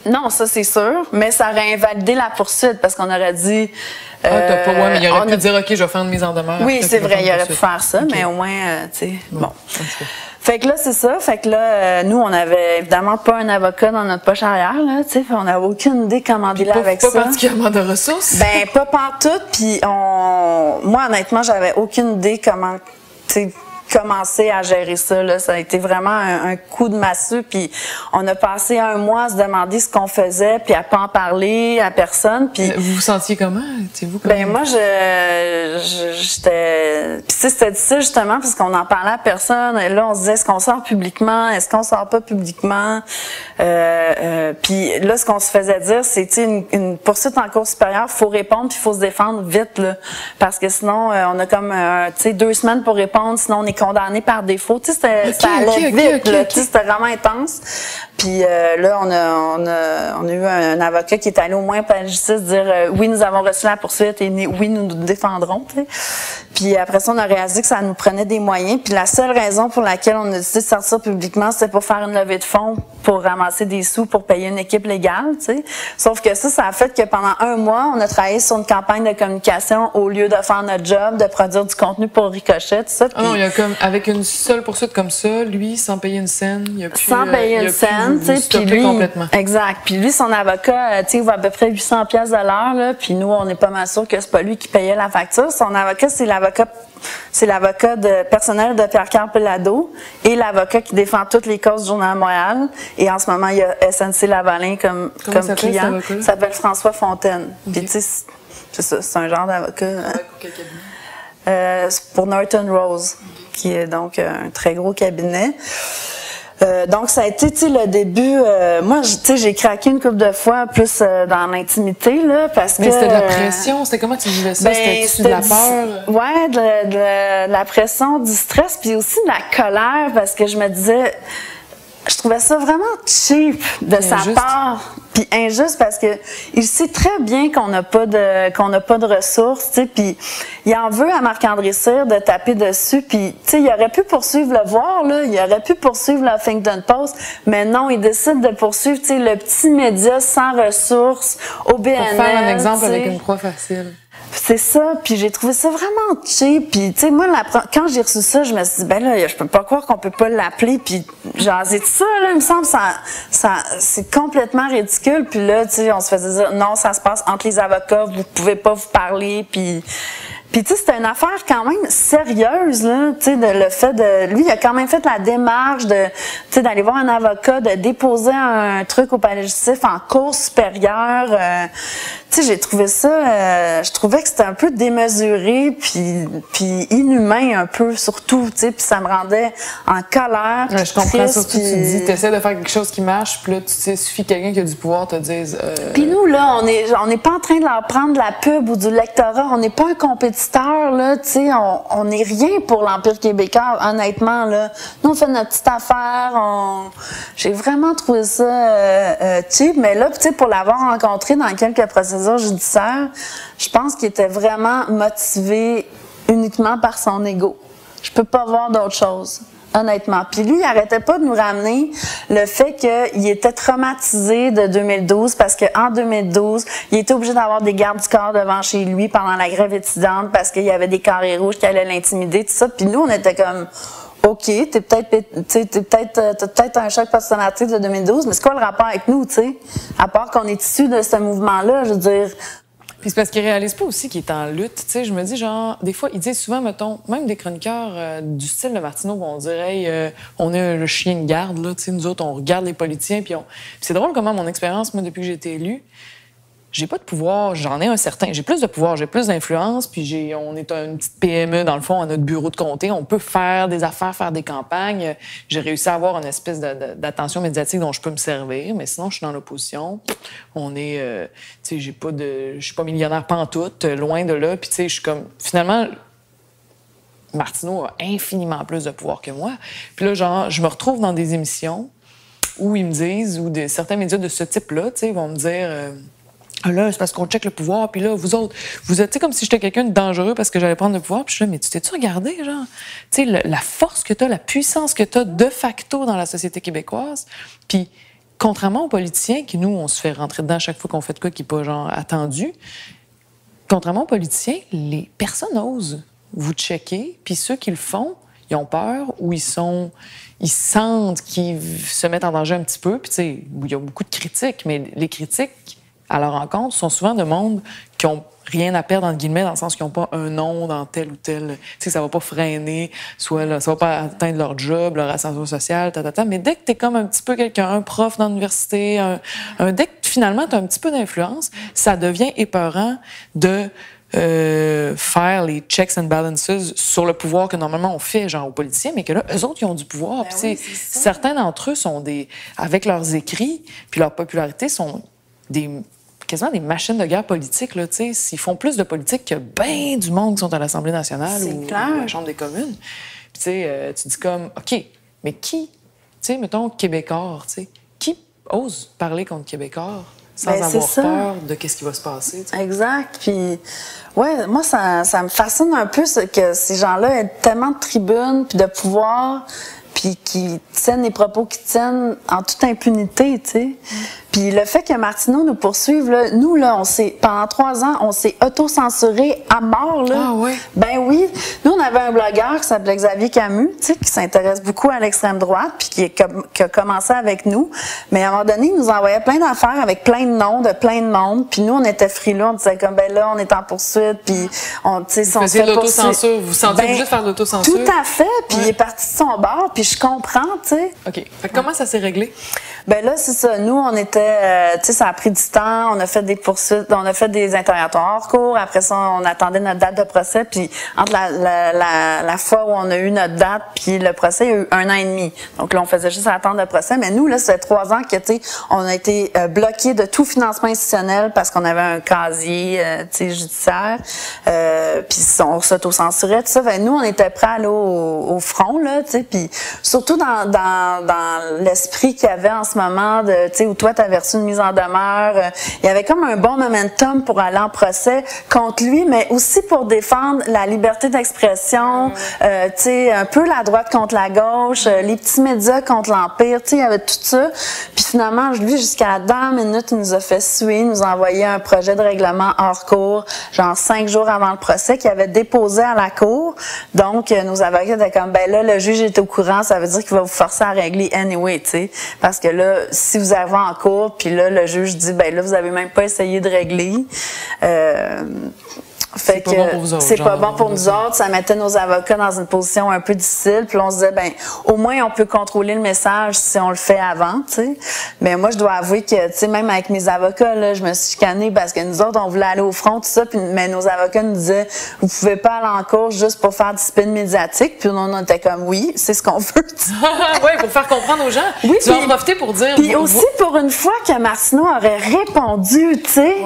Non, ça c'est sûr, mais ça aurait invalidé la poursuite parce qu'on aurait dit... Ah, t'as pas, ouais, mais il euh, aurait on pu a- dire, OK, je vais faire une mise en demeure. Oui, c'est vrai, il aurait pu faire ça, mais au moins, euh, tu sais, bon. Cas. Fait que là, c'est ça. Fait que là, euh, nous, on avait évidemment pas un avocat dans notre poche arrière, là, tu sais. On n'avait aucune idée comment dealer Pas, avec pas ça. particulièrement de ressources. Ben, pas partout. Puis on... moi, honnêtement, j'avais aucune idée comment, tu sais, commencer à gérer ça. Là. Ça a été vraiment un, coup de massue. Puis on a passé un mois à se demander ce qu'on faisait, puis à pas en parler à personne. Puis vous vous sentiez comment? Vous Ben moi, je, j'étais. Puis c'était ça justement parce qu'on en parlait à personne. Et là, on se disait est-ce qu'on sort publiquement, est-ce qu'on sort pas publiquement? Euh, euh, puis là, ce qu'on se faisait dire, c'est une, une poursuite en cours supérieure, faut répondre, puis faut se défendre vite là, parce que sinon, euh, on a comme tu sais deux semaines pour répondre, sinon on est condamné par défaut. Tu sais, ça allait vite, c'était vraiment intense. Puis euh, là, on a, on, a, on a eu un, avocat qui est allé au moins pour la justice dire euh, oui, nous avons reçu la poursuite et oui, nous nous défendrons. Puis après ça, on a réalisé que ça nous prenait des moyens. Puis la seule raison pour laquelle on a décidé de sortir publiquement, c'était pour faire une levée de fonds, pour ramasser des sous, pour payer une équipe légale. Tu sais. Sauf que ça, ça a fait que pendant un mois, on a travaillé sur une campagne de communication au lieu de faire notre job, de produire du contenu pour Ricochet, tout ça. Ah il y a comme avec une seule poursuite comme ça, lui, sans payer une scène, il y a plus, sans payer euh, une scène, tu sais, puis lui, exact. Puis lui, son avocat, euh, tu sais, il vaut à peu près 800 pièces de l'heure, là. Puis nous, on n'est pas mal sûr que c'est pas lui qui payait la facture. Son avocat, c'est l'avocat c'est l'avocat de personnel de Pierre-Carl Pelado et l'avocat qui défend toutes les causes du Journal Montréal. Et en ce moment, il y a SNC Lavalin comme, comme client. Il s'appelle François Fontaine. Puis tu sais, c'est ça, c'est un genre d'avocat. Hein. Euh, pour Norton Rose, qui est donc un très gros cabinet. Euh, donc ça a été tu le début euh, moi tu sais j'ai craqué une couple de fois plus euh, dans l'intimité là parce Mais c'était de la pression, c'était comment tu vivais ça, ben, c'était de la peur? Ouais, de, de, la pression, du stress puis aussi de la colère parce que je me disais je trouvais ça vraiment cheap de sa part. Puis injuste parce que il sait très bien qu'on n'a pas de qu'on n'a pas de ressources tu sais. Puis il en veut à Marc-André Cyr de taper dessus. Puis tu sais il aurait pu poursuivre le voir là. Il aurait pu poursuivre la Huffington Post. Mais non il décide de poursuivre tu sais le petit média sans ressources au BNL pour faire un exemple avec une croix facile c'est ça, puis j'ai trouvé ça vraiment cheap. Puis tu sais, moi, quand j'ai reçu ça, je me suis dit, ben là, je peux pas croire qu'on peut pas l'appeler. Puis genre, c'est ça, là, il me semble, ça, ça, c'est complètement ridicule. Puis là, tu sais, on se faisait dire, non, ça se passe entre les avocats, vous pouvez pas vous parler. Puis puis tu sais, c'était une affaire quand même sérieuse là, tu sais, le fait de lui, il a quand même fait la démarche de, tu sais, d'aller voir un avocat, de déposer un truc au palais justice en cours supérieure. Euh, tu sais, j'ai trouvé ça, euh, je trouvais que c'était un peu démesuré, puis puis inhumain un peu surtout, tu sais, puis ça me rendait en colère. je comprends surtout, tu dis, essaies de faire quelque chose qui marche, puis là, tu sais, suffit quelqu'un qui a du pouvoir te dise. Euh... Puis nous là, on est, on n'est pas en train de leur prendre de la pub ou du lectorat, on n'est pas un compétiteur là, tu sais, on n'est rien pour l'Empire québécois, honnêtement, là. Nous, on fait notre petite affaire, J'ai vraiment trouvé ça euh, euh, cheap, mais là, tu sais, pour l'avoir rencontré dans quelques procédures judiciaires, je pense qu'il était vraiment motivé uniquement par son ego. Je peux pas voir d'autre chose honnêtement. Puis lui, il arrêtait pas de nous ramener le fait qu'il était traumatisé de 2012 parce qu'en 2012, il était obligé d'avoir des gardes du corps devant chez lui pendant la grève étudiante parce qu'il y avait des carrés rouges qui allaient l'intimider, tout ça. Puis nous, on était comme OK, t'es peut-être t'es peut-être t'as peut-être un choc personnalité de 2012, mais c'est quoi le rapport avec nous, tu sais? À part qu'on est issu de ce mouvement-là, je veux dire, puis c'est parce qu'ils réalisent pas aussi qu'il est en lutte. Tu sais, je me dis, genre, des fois, ils disent souvent, mettons, même des chroniqueurs euh, du style de Martineau dire, hey, euh, on est le chien de garde, là. Tu sais, nous autres, on regarde les politiciens. Puis on... c'est drôle comment mon expérience, moi, depuis que j'ai été élu, j'ai pas de pouvoir, j'en ai un certain. J'ai plus de pouvoir, j'ai plus d'influence, puis j'ai, on est une petite PME dans le fond, à notre bureau de comté, on peut faire des affaires, faire des campagnes. J'ai réussi à avoir une espèce d'attention médiatique dont je peux me servir, mais sinon je suis dans l'opposition. On est, euh, tu sais, j'ai pas de, je suis pas millionnaire pantoute, loin de là. Puis tu sais, je suis comme, finalement, Martineau a infiniment plus de pouvoir que moi. Puis là, genre, je me retrouve dans des émissions où ils me disent, ou certains médias de ce type-là, tu sais, vont me dire. Euh, ah là, c'est parce qu'on check le pouvoir, puis là, vous autres, vous êtes, comme si j'étais quelqu'un de dangereux parce que j'allais prendre le pouvoir, puis je suis là, mais tu t'es-tu regardé, genre? Tu sais, la force que tu as, la puissance que tu as de facto dans la société québécoise, puis contrairement aux politiciens, qui nous, on se fait rentrer dedans chaque fois qu'on fait de quoi qui n'est pas, genre, attendu, contrairement aux politiciens, les personnes osent vous checker, puis ceux qui le font, ils ont peur ou ils sont, ils sentent qu'ils se mettent en danger un petit peu, puis tu sais, il y a beaucoup de critiques, mais les critiques à leur rencontre sont souvent de monde qui ont rien à perdre, entre guillemets, dans le sens qu'ils n'ont pas un nom dans tel ou tel. Tu sais, ça va pas freiner, soit là, ça va pas atteindre leur job, leur ascension sociale, ta, ta, ta. Mais dès que tu es comme un petit peu quelqu'un, un prof dans l'université, un, un, dès que finalement tu as un petit peu d'influence, ça devient épeurant de euh, faire les checks and balances sur le pouvoir que normalement on fait genre aux politiciens, mais que là, eux autres, ils ont du pouvoir. Ben puis oui, certains d'entre eux sont des, avec leurs écrits, puis leur popularité, sont des quasiment des machines de guerre politique. Là. Ils font plus de politique que bien du monde qui sont à l'Assemblée nationale ou, clair. à la Chambre des communes. Puis euh, tu dis comme, OK, mais qui, tu sais, mettons, Québécois, tu sais, qui ose parler contre Québécois sans Ben, avoir peur de qu'est-ce qui va se passer? tu sais? Exact. Puis, ouais, moi, ça, ça me fascine un peu ce- que ces gens-là aient tellement de tribunes, puis de pouvoir, puis qui tiennent les propos qu'ils tiennent en toute impunité, tu sais. Puis le fait que Martineau nous poursuive, là, nous, là, on s'est, pendant trois ans, on s'est auto-censuré à mort, là. Ah ouais? Ben oui. Nous, on avait un blogueur qui s'appelait Xavier Camus, tu sais, qui s'intéresse beaucoup à l'extrême droite, puis qui, est com- qui a commencé avec nous. Mais à un moment donné, il nous envoyait plein d'affaires avec plein de noms de plein de monde. Puis nous, on était frileux, on disait comme, ben là, on est en poursuite, puis on, tu sais, si on se faisiez fait l'autocensure. Vous vous sentiez obligé de faire de l'autocensure? Tout à fait. Puis Ouais. il est parti de son bord, puis je comprends, tu sais. OK. Fait que comment ça s'est réglé? Ben là, c'est ça. Nous, on était, euh, tu sais, ça a pris du temps. On a fait des poursuites, on a fait des interrogatoires hors cours. Après ça, on attendait notre date de procès. Puis entre la, la, la, la fois où on a eu notre date puis le procès, il y a eu un an et demi. Donc là, on faisait juste attendre le procès. Mais nous, là, ça trois ans que, tu sais, on a été euh, bloqués de tout financement institutionnel parce qu'on avait un casier, euh, tu sais, judiciaire. Euh, puis on s'auto-censurait, tout ça. Que nous, on était prêts à aller au, au front, là, tu sais. Puis surtout dans, dans, dans l'esprit qu'il y avait en ce moment, de, tu sais, où toi, tu avais reçu une mise en demeure. euh, il y avait comme un bon momentum pour aller en procès contre lui, mais aussi pour défendre la liberté d'expression, euh, tu sais, un peu la droite contre la gauche, euh, les petits médias contre l'Empire, tu sais, il y avait tout ça. Puis finalement, lui, jusqu'à la dernière minute, il nous a fait suer, il nous a envoyé un projet de règlement hors cours, genre cinq jours avant le procès, qu'il avait déposé à la cour. Donc, euh, nos avocats étaient comme, ben là, le juge est au courant, ça veut dire qu'il va vous forcer à régler anyway, tu sais. Parce que là, si vous arrivez en cours, puis là, le juge dit, ben là, vous avez même pas essayé de régler. Euh, C'est pas que bon pour vous autres, c'est pas bon pour nous autres, ça mettait nos avocats dans une position un peu difficile. Puis on se disait ben au moins on peut contrôler le message si on le fait avant, tu sais. Mais moi je dois avouer que tu sais même avec mes avocats là, je me suis chicanée parce que nous autres on voulait aller au front tout ça puis mais nos avocats nous disaient vous pouvez pas aller en cours juste pour faire du spin médiatique. Puis on était comme oui, c'est ce qu'on veut. oui, pour faire comprendre aux gens. Oui, tu vas puis- en profiter pour dire. Puis vous- aussi, pour une fois que Martineau aurait répondu, tu sais,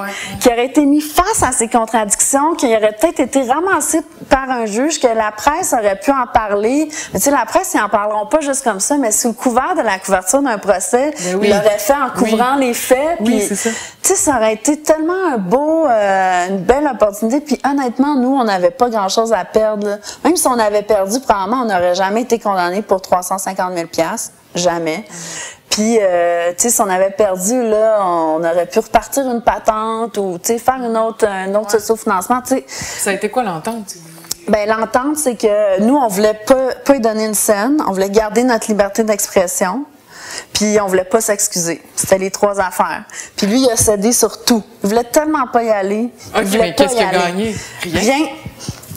qu'il aurait été mis face à ses contradictions, qu'il aurait peut-être été ramassé par un juge, que la presse aurait pu en parler. Mais tu sais, la presse, ils en parleront pas juste comme ça, mais sous le couvert de la couverture d'un procès, Ben oui. il l'aurait fait en couvrant les faits. Oui, puis, c'est ça. Tu sais, ça aurait été tellement un beau, euh, une belle opportunité. Puis honnêtement, nous, on n'avait pas grand-chose à perdre. là. Même si on avait perdu, probablement, on n'aurait jamais été condamné pour 350 000 Jamais. Puis, euh, tu sais, si on avait perdu, là, on aurait pu repartir une patente ou, tu sais, faire une autre, un autre socio-financement, tu sais. Ça a été quoi l'entente? Ben, l'entente, c'est que nous, on voulait pas, pas y donner une scène. On voulait garder notre liberté d'expression. Puis on voulait pas s'excuser. C'était les trois affaires. Puis lui, il a cédé sur tout. Il voulait tellement pas y aller. Il voulait mais qu'est-ce qu'il a gagné? Rien? Rien.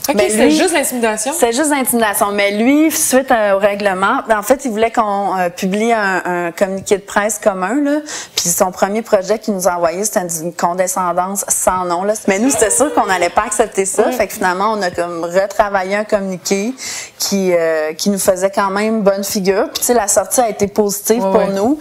OK, Ben, c'était lui- juste l'intimidation? C'est juste l'intimidation. Mais lui, suite euh, au règlement, ben, en fait, il voulait qu'on euh, publie un, un communiqué de presse commun. Là. Puis son premier projet qu'il nous a envoyé, c'était une condescendance sans nom. Là. Mais nous, c'était sûr qu'on n'allait pas accepter ça. Fait que finalement, on a comme retravaillé un communiqué qui, euh, qui nous faisait quand même bonne figure. Puis tu sais, la sortie a été positive pour nous.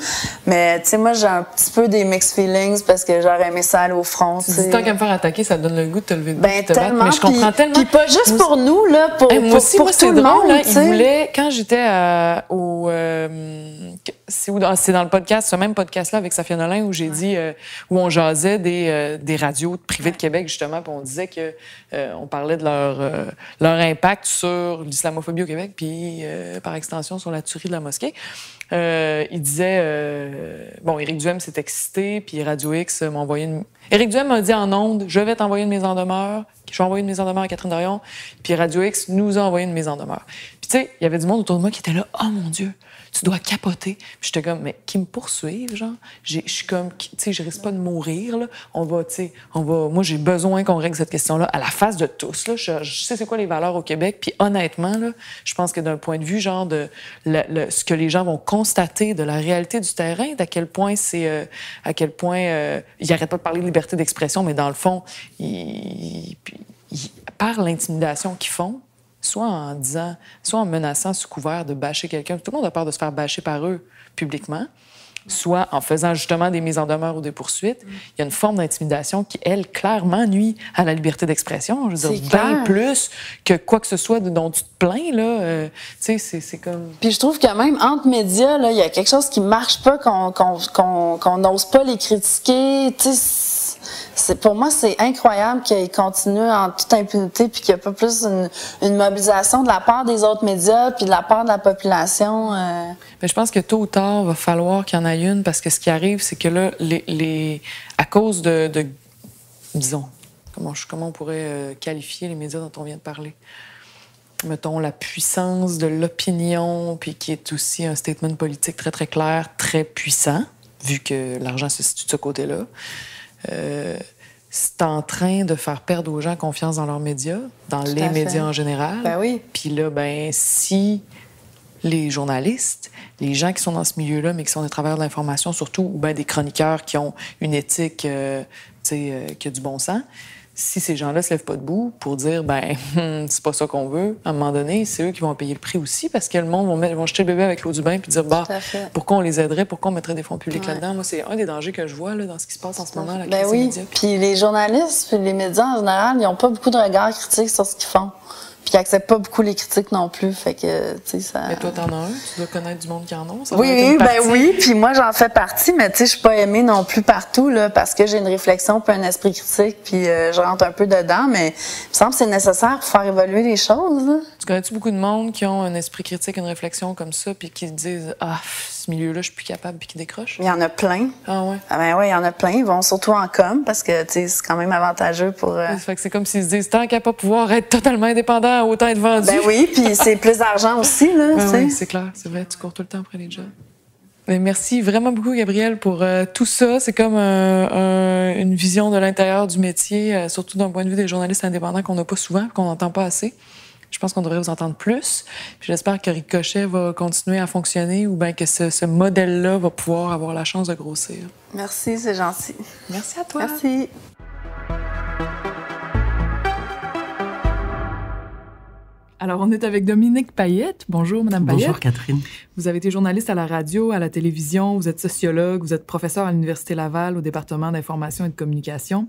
Mais tu sais, moi, j'ai un petit peu des mixed feelings parce que j'aurais aimé ça aller au front. tu dis tant qu'à me faire attaquer, ça donne le goût de te lever Ben de battre. tellement. Mais je comprends puis, tellement. Pas juste pour nous, là, pour, Hey, moi pour, aussi, pour moi, tout le drôle. monde. là, il voulait, quand j'étais euh, au. euh, c'est où dans- c'est dans le podcast, ce même podcast-là avec Safia Nolin, où j'ai dit, euh, où on jasait des, des radios privées de Québec, justement, puis on disait que on parlait de leur, leur impact sur l'islamophobie au Québec, puis par extension sur la tuerie de la mosquée. Il disait, bon, Éric Duhem s'est excité, puis Radio X m'a envoyé une. Éric Duhem m'a dit en ondes, je vais t'envoyer une mise en demeure. Je vais envoyer une mise en demeure à Catherine Dorion. Puis Radio X nous a envoyé une mise en demeure. Puis tu sais, il y avait du monde autour de moi qui était là, oh mon Dieu, tu dois capoter. Puis j'étais comme, mais qui me poursuivent, genre? Je suis comme, tu sais, je risque pas de mourir, là. On va, tu sais, on va. Moi, j'ai besoin qu'on règle cette question-là à la face de tous, là. Je, sais c'est quoi les valeurs au Québec. Puis honnêtement, là, je pense que d'un point de vue, genre, de ce que les gens vont constater de la réalité du terrain, d'à quel point c'est. Euh, à quel point. Euh, ils n'arrêtent pas de parler de liberté d'expression, mais dans le fond, ils, par l'intimidation qu'ils font, soit en disant, soit en menaçant sous couvert de bâcher quelqu'un. Tout le monde a peur de se faire bâcher par eux publiquement, soit en faisant justement des mises en demeure ou des poursuites. Il y a une forme d'intimidation qui, elle, clairement nuit à la liberté d'expression. Je veux dire, bien plus que quoi que ce soit dont tu te plains, là. Euh, tu sais, c'est comme... Puis je trouve quand même, entre médias, là, il y a quelque chose qui marche pas, qu'on n'ose pas les critiquer. Tu sais, pour moi, c'est incroyable qu'il continue en toute impunité puis qu'il n'y a pas plus une, mobilisation de la part des autres médias puis de la part de la population. Euh. je pense que tôt ou tard, va falloir qu'il y en ait une parce que ce qui arrive, c'est que là, les, à cause de, disons, comment, comment on pourrait euh, qualifier les médias dont on vient de parler? mettons, la puissance de l'opinion, puis qui est aussi un statement politique très, très clair, très puissant, vu que l'argent se situe de ce côté-là. Euh, c'est en train de faire perdre aux gens confiance dans leurs médias, dans les médias en général. Ben oui. Puis là, ben si les journalistes, les gens qui sont dans ce milieu-là, mais qui sont des travailleurs de l'information surtout, ou ben des chroniqueurs qui ont une éthique, euh, euh, qui a du bon sens, si ces gens-là se lèvent pas debout pour dire ben c'est pas ça qu'on veut, à un moment donné, c'est eux qui vont payer le prix aussi parce que le monde vont, mettre, vont jeter le bébé avec l'eau du bain puis dire bah pourquoi on les aiderait, pourquoi on mettrait des fonds publics là-dedans? Moi, c'est un des dangers que je vois là, dans ce qui se passe en ce moment. La ben oui. Puis les journalistes, puis les médias en général, ils n'ont pas beaucoup de regard critique sur ce qu'ils font puis qui accepte pas beaucoup les critiques non plus. Fait que, tu sais, ça. Mais toi, t'en as un, tu dois connaître du monde qui en a. Ça oui, oui, ben oui, puis moi, j'en fais partie, mais tu sais, je suis pas aimée non plus partout, là, parce que j'ai une réflexion puis un esprit critique, puis euh, je rentre un peu dedans, mais il me semble que c'est nécessaire pour faire évoluer les choses. Là. Tu connais-tu beaucoup de monde qui ont un esprit critique, une réflexion comme ça, puis qui disent, ah, milieu-là, je suis plus capable puis qui décroche? Il y en a plein. Ah ouais? Ah ben oui, il y en a plein. Ils vont surtout en com parce que c'est quand même avantageux pour. Euh... c'est comme s'ils se disent tant qu'à pas pouvoir être totalement indépendant, autant être vendu. Ben oui, puis c'est plus d'argent aussi, là. Ben oui, c'est clair, c'est vrai. Tu cours tout le temps après les jobs. Mais merci vraiment beaucoup, Gabriel, pour euh, tout ça. C'est comme une vision de l'intérieur du métier, euh, surtout d'un point de vue des journalistes indépendants qu'on n'a pas souvent, qu'on n'entend pas assez. Je pense qu'on devrait vous entendre plus. J'espère que Ricochet va continuer à fonctionner ou bien que ce, modèle-là va pouvoir avoir la chance de grossir. Merci, c'est gentil. Merci à toi. Merci. Alors, on est avec Dominique Payette. Bonjour, Madame Payette. Bonjour, Catherine. Vous avez été journaliste à la radio, à la télévision, vous êtes sociologue, vous êtes professeur à l'Université Laval au département d'information et de communication.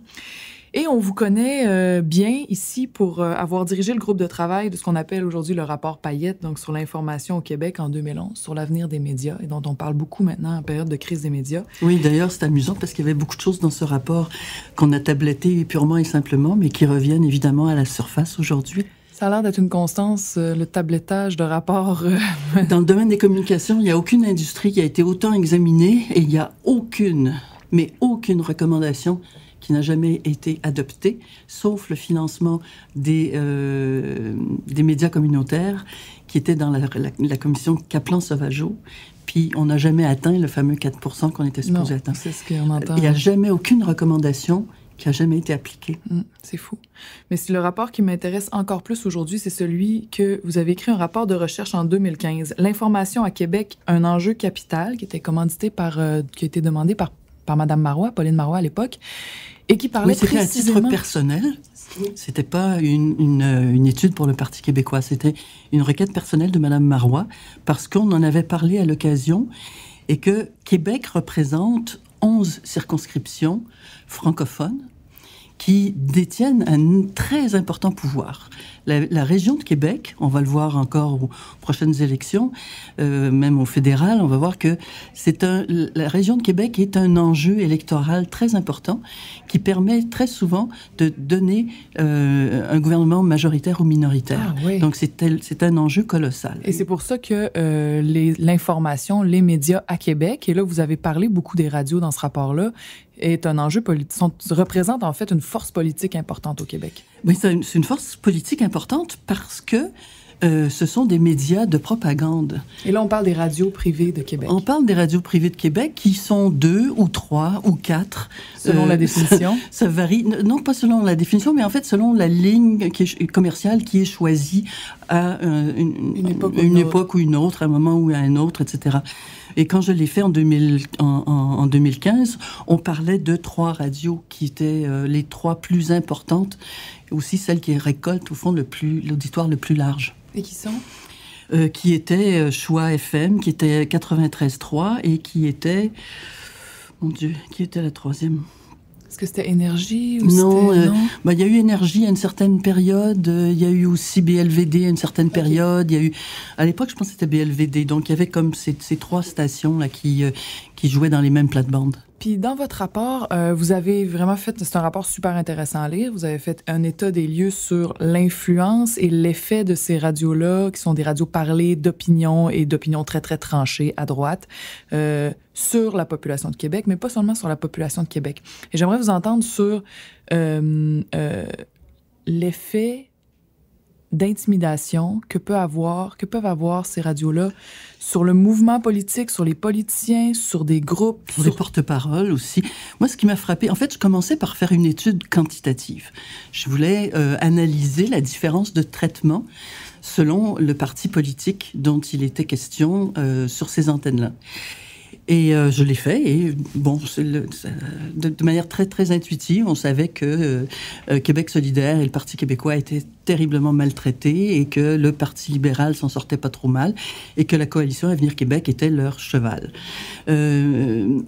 Et on vous connaît euh, bien ici pour euh, avoir dirigé le groupe de travail de ce qu'on appelle aujourd'hui le rapport Payette, donc sur l'information au Québec en 2011, sur l'avenir des médias, et dont on parle beaucoup maintenant en période de crise des médias. Oui, d'ailleurs, c'est amusant parce qu'il y avait beaucoup de choses dans ce rapport qu'on a tabletté purement et simplement, mais qui reviennent évidemment à la surface aujourd'hui. Ça a l'air d'être une constance, euh, le tablettage de rapports. dans le domaine des communications, il n'y a aucune industrie qui a été autant examinée et il n'y a aucune, mais aucune recommandation qui n'a jamais été adopté, sauf le financement des, euh, des médias communautaires qui était dans la, la, commission Kaplan-Sauvageau. Puis on n'a jamais atteint le fameux 4 qu'on était supposé non, atteindre. C'est ce qu'on entend. Il n'y a jamais aucune recommandation qui a jamais été appliquée. Hum, c'est fou. Mais si le rapport qui m'intéresse encore plus aujourd'hui, c'est celui que vous avez écrit un rapport de recherche en 2015. L'information à Québec, un enjeu capital, qui était commandité par, euh, qui a été demandé par par Madame Marois, Pauline Marois à l'époque, et qui parlait oui, c'était à titre personnel. C'était pas une, une, une, étude pour le Parti québécois. C'était une requête personnelle de Madame Marois parce qu'on en avait parlé à l'occasion et que Québec représente 11 circonscriptions francophones qui détiennent un très important pouvoir. La, région de Québec, on va le voir encore aux prochaines élections, euh, même au fédéral, on va voir que c'est un, la région de Québec est un enjeu électoral très important qui permet très souvent de donner euh, un gouvernement majoritaire ou minoritaire. Ah, Donc c'est un enjeu colossal. Et c'est pour ça que euh, l'information, les médias à Québec, et là vous avez parlé beaucoup des radios dans ce rapport-là, est un enjeu politique, représente en fait une force politique importante au Québec. Oui, c'est une force politique importante parce que euh, ce sont des médias de propagande. Et là, on parle des radios privées de Québec. On parle des radios privées de Québec qui sont deux ou trois ou quatre. Selon la définition. Ça, varie. Non, pas selon la définition, mais en fait selon la ligne qui est, commerciale qui est choisie à une, époque, une époque ou une autre, à un moment ou à un autre, etc. Et quand je l'ai fait en, 2000, en, 2015, on parlait de trois radios qui étaient euh, les trois plus importantes, aussi celles qui récoltent au fond le plus l'auditoire le plus large. Et qui sont? Euh, Qui était euh, Choix FM, qui était 93.3 et qui était mon Dieu, qui était la troisième? Est-ce que c'était énergie ou Non, euh, bah, il y a eu énergie à une certaine période. Euh, il y a eu aussi BLVD à une certaine période. Il y a eu, à l'époque, je pense que c'était BLVD. Donc il y avait comme ces, ces trois stations là qui euh, qui jouaient dans les mêmes plates-bandes. Puis dans votre rapport, euh, vous avez vraiment fait, c'est un rapport super intéressant à lire, vous avez fait un état des lieux sur l'influence et l'effet de ces radios-là, qui sont des radios parlées d'opinion et d'opinion très, très tranchées à droite, euh, sur la population de Québec, mais pas seulement sur la population de Québec. Et j'aimerais vous entendre sur euh, l'effet d'intimidation que peut avoir, que peuvent avoir ces radios-là sur le mouvement politique, sur les politiciens, sur des groupes, sur, les porte-paroles aussi. Moi, ce qui m'a frappé, en fait, je commençais par faire une étude quantitative. Je voulais euh, analyser la différence de traitement selon le parti politique dont il était question euh, sur ces antennes-là. Et euh, je l'ai fait. Et bon, le, de, de, manière très très intuitive, on savait que euh, Québec solidaire et le Parti québécois étaient terriblement maltraités et que le Parti libéral s'en sortait pas trop mal et que la coalition Avenir Québec était leur cheval. Euh,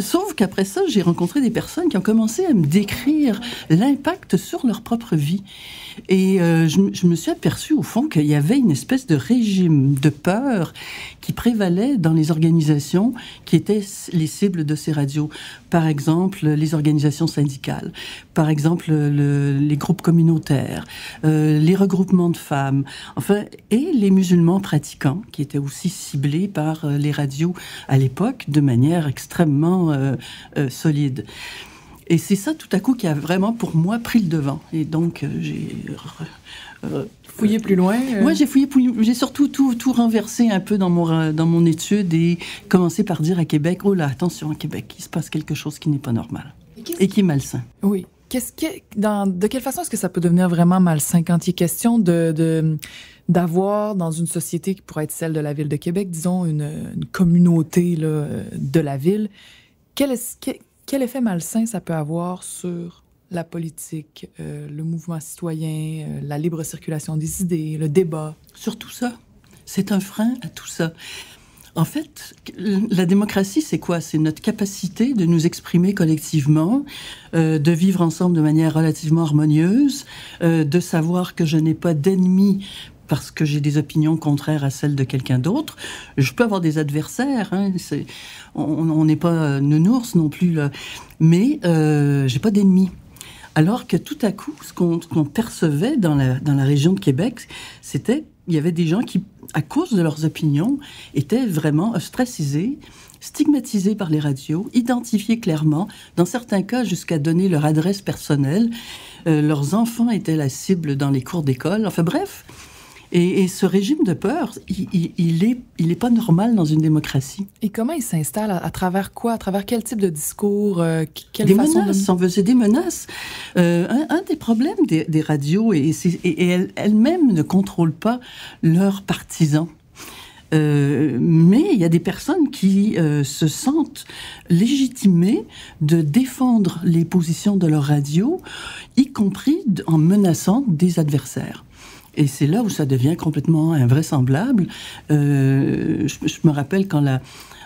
sauf qu'après ça, j'ai rencontré des personnes qui ont commencé à me décrire l'impact sur leur propre vie. Et euh, je, me suis aperçu au fond qu'il y avait une espèce de régime de peur qui prévalait dans les organisations qui étaient les cibles de ces radios. Par exemple, les organisations syndicales, par exemple le, les groupes communautaires, euh, les regroupements de femmes, enfin, et les musulmans pratiquants qui étaient aussi ciblés par euh, les radios à l'époque de manière extrêmement euh, euh solide. Et c'est ça, tout à coup, qui a vraiment, pour moi, pris le devant. Et donc, euh, j'ai... Euh, fouillé plus loin euh... Moi, j'ai fouillé, j'ai surtout tout, tout renversé un peu dans mon, dans mon étude et commencé par dire à Québec, oh là, attention, à Québec, il se passe quelque chose qui n'est pas normal et, qui est malsain. Oui. De quelle façon est-ce que ça peut devenir vraiment malsain quand il est question d'avoir dans une société qui pourrait être celle de la ville de Québec, disons une, communauté de la ville, quel est, quel, quel effet malsain ça peut avoir sur la politique, euh, le mouvement citoyen, euh, la libre circulation des idées, le débat? Sur tout ça. C'est un frein à tout ça. En fait, la démocratie, c'est quoi? C'est notre capacité de nous exprimer collectivement, euh, de vivre ensemble de manière relativement harmonieuse, euh, de savoir que je n'ai pas d'ennemis parce que j'ai des opinions contraires à celles de quelqu'un d'autre. Je peux avoir des adversaires. Hein, on n'est pas nounours non plus, là. mais euh, j'ai pas d'ennemis. Alors que tout à coup, ce qu'on percevait dans la, dans la région de Québec, c'était il y avait des gens qui, à cause de leurs opinions, étaient vraiment ostracisés, stigmatisés par les radios, identifiés clairement, dans certains cas jusqu'à donner leur adresse personnelle. Euh, leurs enfants étaient la cible dans les cours d'école. Enfin bref, et, et, ce régime de peur, il, il, il, est, il est pas normal dans une démocratie. Et comment il s'installe? À, à, travers quoi? À travers quel type de discours euh, quelle Des façon menaces. De... On faisait des menaces. Euh, un, un, des problèmes des, des radios, et, et, et elles-mêmes ne contrôlent pas leurs partisans. Euh, mais il y a des personnes qui euh, se sentent légitimées de défendre les positions de leur radio, y compris en menaçant des adversaires. Et c'est là où ça devient complètement invraisemblable. Euh, je, je, me rappelle quand la,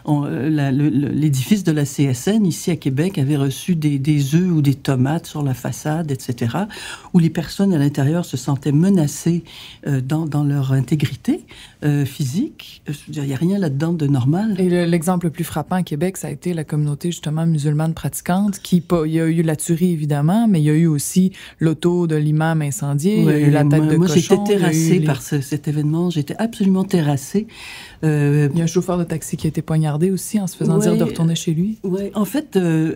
l'édifice de la CSN ici à Québec avait reçu des, des œufs ou des tomates sur la façade, etc., où les personnes à l'intérieur se sentaient menacées euh, dans, dans, leur intégrité euh, physique. Il n'y a rien là-dedans de normal. Et l'exemple le, plus frappant à Québec, ça a été la communauté justement musulmane pratiquante, qui il y a eu la tuerie évidemment, mais il y a eu aussi l'auto de l'imam incendié, ouais, il y a eu l'attaque moi, de moi, cochon. j'étais terrassée les... par ce, cet événement, j'étais absolument terrassée. Euh, il y a un chauffeur de taxi qui a été poignardé aussi en se faisant ouais, dire de retourner chez lui. Oui, en fait, euh,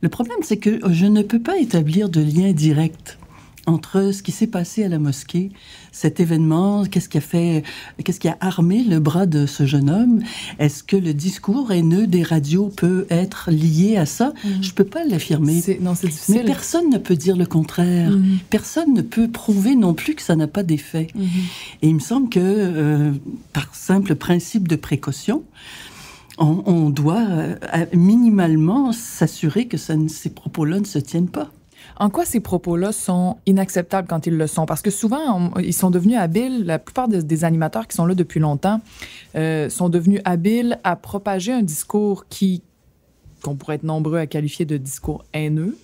le problème, c'est que je ne peux pas établir de lien direct entre ce qui s'est passé à la mosquée, cet événement, qu'est-ce qui a fait, qu'est-ce qui a armé le bras de ce jeune homme? Est-ce que le discours haineux des radios peut être lié à ça? Mhm. Je peux pas l'affirmer. Non, c'est difficile. Mais personne ne peut dire le contraire. Mhm. Personne ne peut prouver non plus que ça n'a pas d'effet. Mhm. Et il me semble que, euh, par simple principe de précaution, on, on doit euh, minimalement s'assurer que ça ne- ces propos-là ne se tiennent pas. En quoi ces propos-là sont inacceptables quand ils le sont? Parce que souvent, ils sont devenus habiles, la plupart des, des animateurs qui sont là depuis longtemps euh, sont devenus habiles à propager un discours qui, qu'on pourrait être nombreux à qualifier de discours haineux,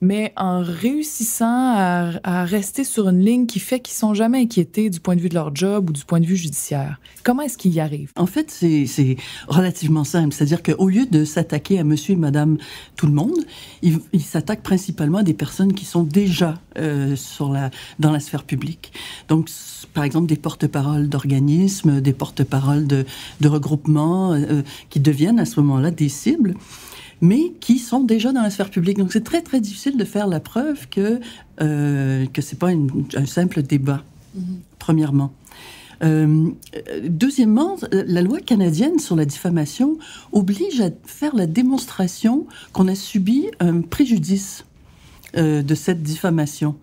mais en réussissant à, rester sur une ligne qui fait qu'ils sont jamais inquiétés du point de vue de leur job ou du point de vue judiciaire. Comment est-ce qu'ils y arrivent? En fait, c'est relativement simple. C'est-à-dire qu'au lieu de s'attaquer à monsieur et madame tout le monde, ils il s'attaquent principalement à des personnes qui sont déjà euh, dans la sphère publique. Donc, par exemple, des porte-paroles d'organismes, des porte-paroles de, de regroupements euh, qui deviennent à ce moment-là des cibles mais qui sont déjà dans la sphère publique. Donc c'est très très difficile de faire la preuve que euh, que c'est pas une- un simple débat. Premièrement. Euh, deuxièmement, la loi canadienne sur la diffamation oblige à faire la démonstration qu'on a subi un préjudice euh, de cette diffamation.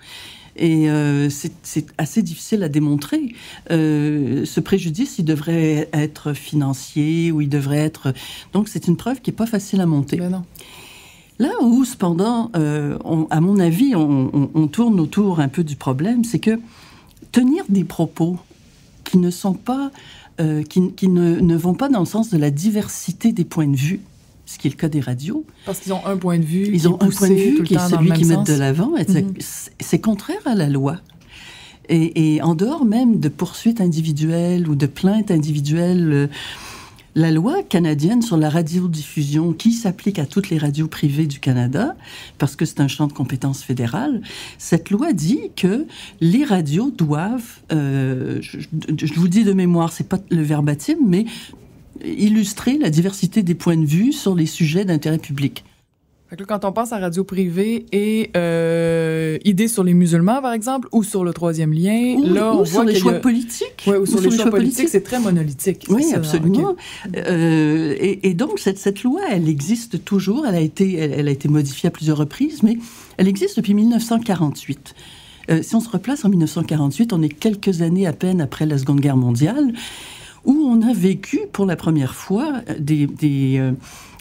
Et euh, c'est assez difficile à démontrer. Euh, ce préjudice, il devrait être financier ou il devrait être... Donc c'est une preuve qui n'est pas facile à monter. Ben non. Là où, cependant, euh, on- à mon avis, on, on- on tourne autour un peu du problème, c'est que tenir des propos qui ne sont pas, euh, qui, qui ne, ne vont pas dans le sens de la diversité des points de vue, ce qui est le cas des radios, Parce qu'ils ont un point de vue. ils ont un point de vue qui est celui qu'ils mettent de l'avant, Mhm. c'est- contraire à la loi. Et, et en dehors même de poursuites individuelles ou de plaintes individuelles, euh, la loi canadienne sur la radiodiffusion, qui s'applique à toutes les radios privées du Canada, parce que c'est un champ de compétences fédérales, cette loi dit que les radios doivent, euh, je, je- je vous dis de mémoire, c'est pas le verbatim, mais illustrer la diversité des points de vue sur les sujets d'intérêt public. Fait que là, quand on pense à radio privée et euh, idées sur les musulmans, par exemple, ou sur le troisième lien, Ou, là, ou on sur voit les choix a- politiques. Ouais, ou sur, les, choix, politiques, politiques. c'est très monolithique. Oui, ça, absolument. Euh, et, et donc, cette, cette loi, elle existe toujours. Elle a, été, elle, elle a été modifiée à plusieurs reprises, mais elle existe depuis 1948. Euh, si on se replace en 1948, on est quelques années à peine après la Seconde Guerre mondiale, où on a vécu pour la première fois des, des, euh,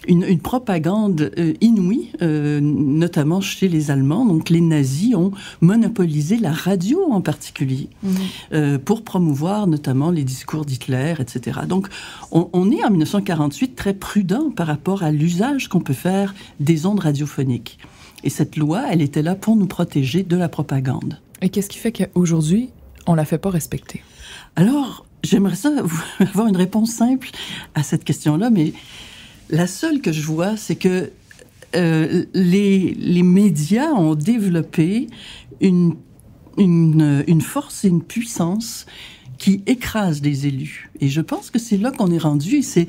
une, une propagande euh, inouïe, euh, notamment chez les Allemands. Donc les nazis ont monopolisé la radio en particulier Mhm. pour promouvoir notamment les discours d'Hitler, etc. Donc on, on est en 1948 très prudent par rapport à l'usage qu'on peut faire des ondes radiophoniques. Et cette loi, elle était là pour nous protéger de la propagande. Et qu'est-ce qui fait qu'aujourd'hui, on la fait pas respecter? Alors, j'aimerais ça avoir une réponse simple à cette question-là, mais la seule que je vois, c'est que euh, les, les médias ont développé une, une, une force et une puissance qui écrase les élus. Et je pense que c'est là qu'on est rendu. C'est,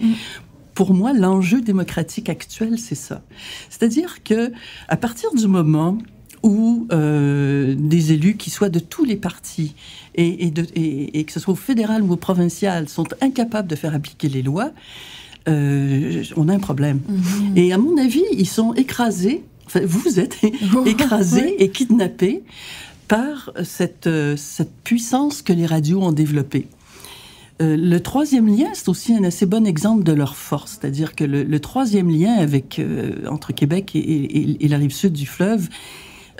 pour moi, l'enjeu démocratique actuel, c'est ça. C'est-à-dire que à partir du moment où euh, des élus, qui soient de tous les partis, et, et, de, et, et que ce soit au fédéral ou au provincial, sont incapables de faire appliquer les lois, euh, on a un problème. Mhm. Et à mon avis, ils sont écrasés, enfin, vous êtes écrasés et kidnappés par cette, euh, cette puissance que les radios ont développée. Euh, le troisième lien, c'est aussi un assez bon exemple de leur force. C'est-à-dire que le, le troisième lien avec, euh, entre Québec et, et- et la rive sud du fleuve,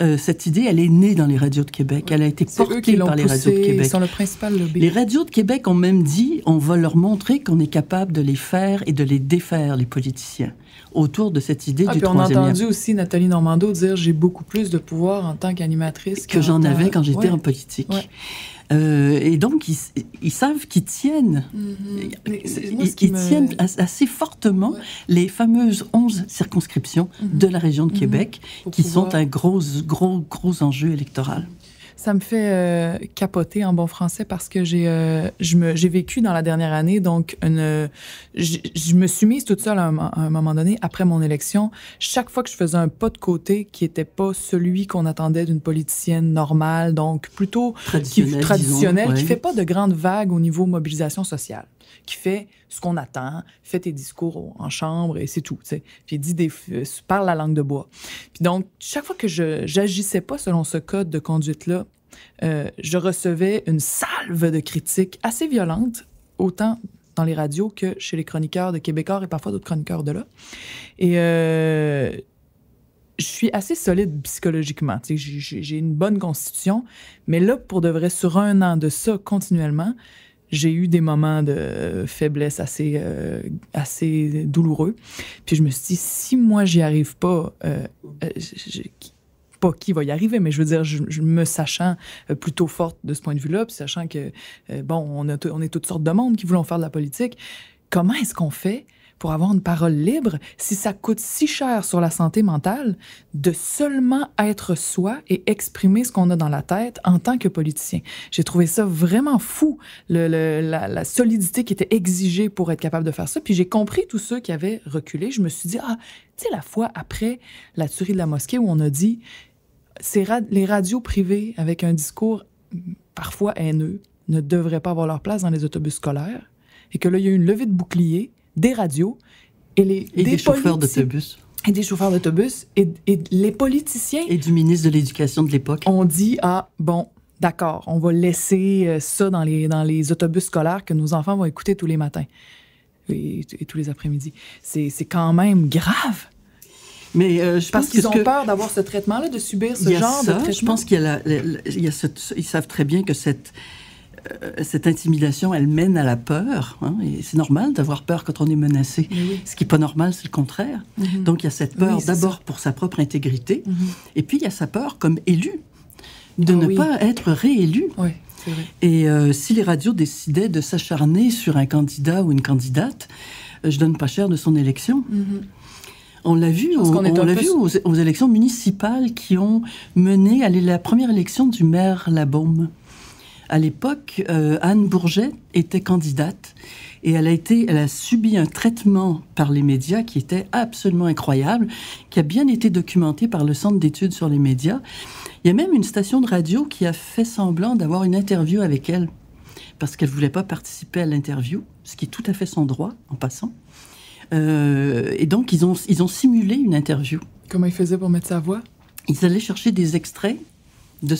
euh, cette idée, elle est née dans les radios de Québec. Elle a été portée par les radios de Québec. sont le principal lobby. Les radios de Québec ont même dit on va leur montrer qu'on est capable de les faire et de les défaire, les politiciens, autour de cette idée Ah, du puis on a troisième lien. entendu aussi Nathalie Normando dire j'ai beaucoup plus de pouvoir en tant qu'animatrice que j'en avais quand j'étais Ouais. en politique. Ouais. Euh, et donc, ils, ils savent qu'ils tiennent, moi, ils, ils me- tiennent as- assez fortement Ouais. les fameuses 11 circonscriptions Mhm. de la région de Mhm. Québec, qui pouvoir- sont un gros, gros, gros enjeu électoral. Ça me fait euh, capoter en bon français parce que j'ai euh, j'ai vécu dans la dernière année donc une je, me suis mise toute seule à un, à un, moment donné après mon élection chaque fois que je faisais un pas de côté qui était pas celui qu'on attendait d'une politicienne normale donc plutôt traditionnel, qui, traditionnel disons, qui ouais. fait pas de grandes vagues au niveau mobilisation sociale qui fait ce qu'on attend, fait tes discours en chambre et c'est tout. Puis dit des, euh, parle la langue de bois. Puis donc, chaque fois que je j'agissais pas selon ce code de conduite-là, euh, je recevais une salve de critiques assez violentes, autant dans les radios que chez les chroniqueurs de Québécois et parfois d'autres chroniqueurs de là. Et euh, je suis assez solide psychologiquement. J'ai une bonne constitution, mais là, pour de vrai, sur un an de ça continuellement, j'ai eu des moments de faiblesse assez, euh, assez douloureux. Puis je me suis dit, si moi, j'y arrive pas, euh, je, pas qui va y arriver, mais je veux dire, je, me sachant plutôt forte de ce point de vue-là, puis sachant que, euh, bon, on, a on est toutes sortes de monde qui voulons faire de la politique, comment est-ce qu'on fait pour avoir une parole libre si ça coûte si cher sur la santé mentale de seulement être soi et exprimer ce qu'on a dans la tête en tant que politicien. J'ai trouvé ça vraiment fou, la, solidité qui était exigée pour être capable de faire ça. Puis j'ai compris tous ceux qui avaient reculé. Je me suis dit, ah, tu sais, la fois après la tuerie de la mosquée où on a dit, ra les radios privées avec un discours parfois haineux ne devraient pas avoir leur place dans les autobus scolaires et que là, il y a eu une levée de boucliers des radios et, les, et des, des chauffeurs d'autobus. Et des chauffeurs d'autobus et, et, les politiciens. Et du ministre de l'Éducation de l'époque. On dit, ah, bon, d'accord, on va laisser ça dans les, dans les autobus scolaires que nos enfants vont écouter tous les matins et, et tous les après-midi. C'est quand même grave. Mais euh, je parce qu'ils ont que... peur d'avoir ce traitement-là, de subir ce genre ça, de traitement. Je pense qu'il y a, la, la, il y a ce, ils savent très bien que cette euh, cette intimidation, elle mène à la peur. Hein, et c'est normal d'avoir peur quand on est menacé. Oui. Ce qui n'est pas normal, c'est le contraire. Mm -hmm. Donc il y a cette peur oui, d'abord pour sa propre intégrité, mm -hmm. et puis il y a sa peur comme élu de ah, ne oui. pas être réélu. Et euh, si les radios décidaient de s'acharner sur un candidat ou une candidate, euh, je donne pas cher de son élection. Mm -hmm. On l'a vu, on, on l'a vu aux, aux, élections municipales qui ont mené à la première élection du maire Labaume. À l'époque, euh, Anne Bourget était candidate et elle a été, elle a subi un traitement par les médias qui était absolument incroyable, qui a bien été documenté par le Centre d'études sur les médias. Il y a même une station de radio qui a fait semblant d'avoir une interview avec elle parce qu'elle voulait pas participer à l'interview, ce qui est tout à fait son droit en passant. Euh, et donc ils ont ils ont simulé une interview. Comment ils faisaient pour mettre sa voix? Ils allaient chercher des extraits de,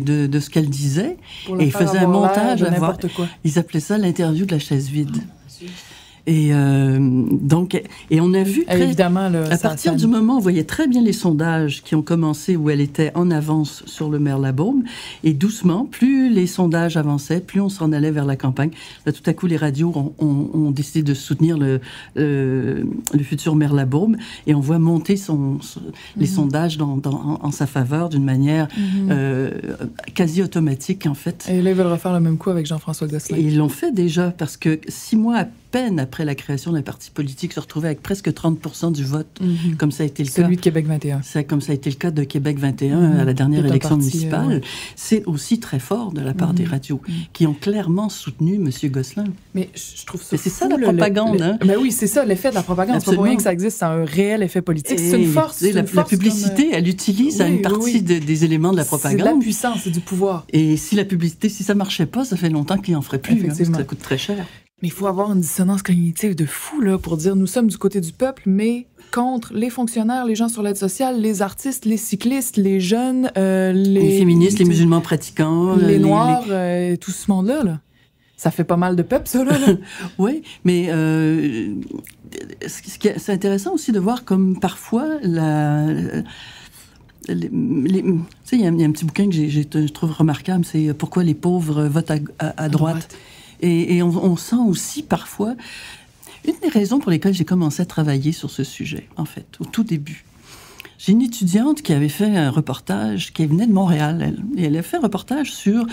de, de ce qu'elle disait et ils faisaient un montage de n'importe quoi. Ils appelaient ça l'interview de la chaise vide. Oh, et euh, donc, et on a vu très, évidemment le, à partir ça, du moment où on voyait très bien les sondages qui ont commencé où elle était en avance sur le maire Labaume, et doucement, plus les sondages avançaient, plus on s'en allait vers la campagne. Là, tout à coup, les radios ont, ont, ont décidé de soutenir le, euh, le futur maire Labaume, et on voit monter son, son mm -hmm. les sondages dans, dans, en, en, sa faveur d'une manière mm -hmm. euh, quasi automatique, en fait. Et là, ils veulent refaire le même coup avec Jean-François Gosselin. Et ils l'ont fait déjà, parce que six mois à peine après la création d'un parti politique se retrouver avec presque 30 du vote, mm -hmm. comme ça a été le Celui cas. de Québec 21. Ça, comme ça a été le cas de Québec 21 mm -hmm. à la dernière élection parti, municipale. Euh, ouais. C'est aussi très fort de la part mm -hmm. des radios qui ont clairement soutenu M. Gosselin. Mais je trouve ça. C'est ça la propagande. Le, hein? Mais oui, c'est ça l'effet de la propagande. C'est pas pour rien que ça existe, c'est un réel effet politique. C'est une force. La, une la, force publicité, comme... elle utilise oui, une partie oui. de, des éléments de la propagande. C'est la puissance, c'est du pouvoir. Et si la publicité, si ça marchait pas, ça fait longtemps qu'il en ferait plus. Hein, parce que ça coûte très cher. Mais il faut avoir une dissonance cognitive de fou là, pour dire nous sommes du côté du peuple, mais contre les fonctionnaires, les gens sur l'aide sociale, les artistes, les cyclistes, les jeunes, euh, les... les... féministes, les musulmans pratiquants, les, les noirs, les... Euh, tout ce monde-là. Là. Ça fait pas mal de peuple, ça, là. là. oui, mais euh, c'est intéressant aussi de voir comme parfois la... Les, les, tu sais, il y, y, a un petit bouquin que je trouve remarquable, c'est Pourquoi les pauvres votent à, à, à droite. droite. Et, on, sent aussi parfois une des raisons pour lesquelles j'ai commencé à travailler sur ce sujet, en fait, au tout début. J'ai une étudiante qui avait fait un reportage, qui venait de Montréal, elle, et elle a fait un reportage sur...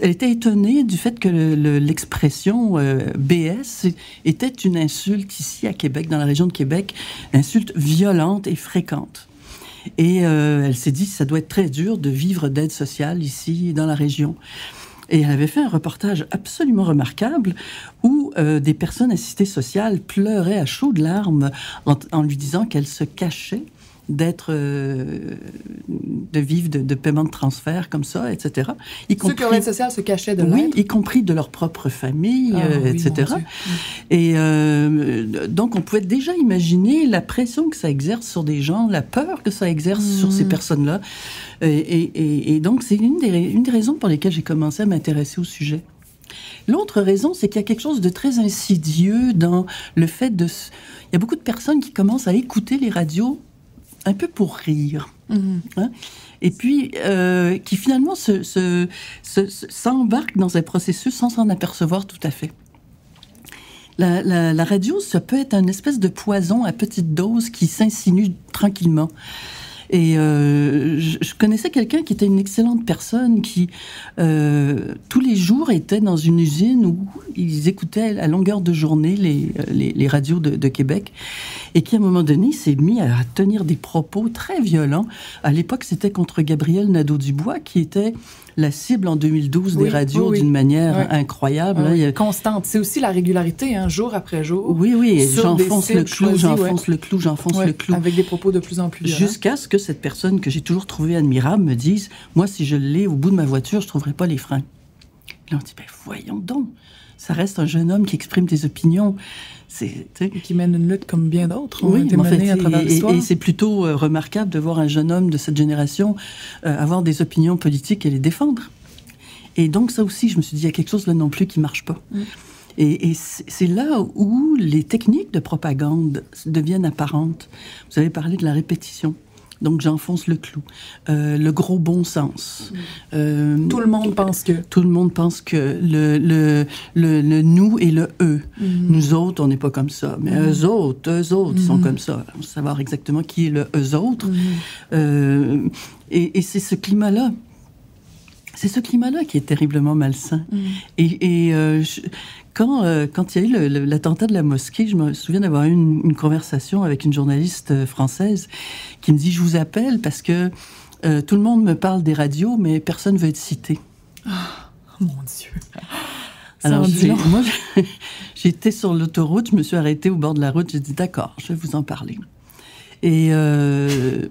Elle était étonnée du fait que l'expression le, le, euh, BS était une insulte ici à Québec, dans la région de Québec, insulte violente et fréquente. Et euh, elle s'est dit, ça doit être très dur de vivre d'aide sociale ici, dans la région. Et elle avait fait un reportage absolument remarquable où euh, des personnes assistées sociales pleuraient à chaudes larmes en, en lui disant qu'elles se cachaient d'être euh, de vivre de, de paiement de transfert comme ça, etc. Y Ceux qui ont l'aide sociale se cachaient de Oui, y compris de leur propre famille, Ah, euh, oui, etc. Dieu. Et euh, donc on pouvait déjà imaginer la pression que ça exerce sur des gens, la peur que ça exerce sur ces personnes-là. Et, et- donc c'est une des, une des raisons pour lesquelles j'ai commencé à m'intéresser au sujet. L'autre raison, c'est qu'il y a quelque chose de très insidieux dans le fait de... Il y a beaucoup de personnes qui commencent à écouter les radios un peu pour rire. Hein? Et puis, euh, qui finalement se, se, se- se- s'embarquent dans un processus sans s'en apercevoir tout à fait. La, la- la radio, ça peut être une espèce de poison à petite dose qui s'insinue tranquillement. Et euh, je, connaissais quelqu'un qui était une excellente personne qui, euh, tous les jours, était dans une usine où ils écoutaient à longueur de journée les radios de, de Québec et qui, à un moment donné, s'est mis à tenir des propos très violents. À l'époque, c'était contre Gabriel Nadeau-Dubois, qui était la cible en 2012 Oui, des radios oui, d'une manière incroyable. Ah hein. A- Constante. C'est aussi la régularité, hein, jour après jour. oui, oui, j'enfonce le cibles clou, j'enfonce le clou, j'enfonce le clou. Avec des propos de plus en plus. Jusqu'à ce que cette personne que j'ai toujours trouvée admirable me dise Moi, si je l'ai au bout de ma voiture, je ne trouverai pas les freins. Là, on dit ben, Voyons donc, ça reste un jeune homme qui exprime des opinions. Qui mène une lutte comme bien d'autres ont oui, été mais en fait, menées à travers et- et, c'est plutôt euh, remarquable de voir un jeune homme de cette génération euh, avoir des opinions politiques et les défendre. Et donc ça aussi, je me suis dit, il y a quelque chose là non plus qui marche pas. Mm. Et, c'est là où les techniques de propagande deviennent apparentes. Vous avez parlé de la répétition. Donc j'enfonce le clou. Euh, le gros bon sens. Euh. Tout le monde pense que. tout le monde pense que le, le, le, le nous et le eux. Mm. Nous autres, on n'est pas comme ça. Mais eux autres, eux autres, sont comme ça. On savoir exactement qui est le eux autres. Euh, et et c'est ce climat-là. C'est ce climat-là qui est terriblement malsain. Mm. Et, et, euh, je- quand, euh, quand il y a eu l'attentat de la mosquée, je me souviens d'avoir eu une, une conversation avec une journaliste euh, française qui me dit Je vous appelle parce que euh, tout le monde me parle des radios, mais personne ne veut être cité. Oh, mon Dieu. Alors, moi, j'étais sur l'autoroute, je me suis arrêtée au bord de la route, j'ai dit d'accord, je vais vous en parler. Et euh,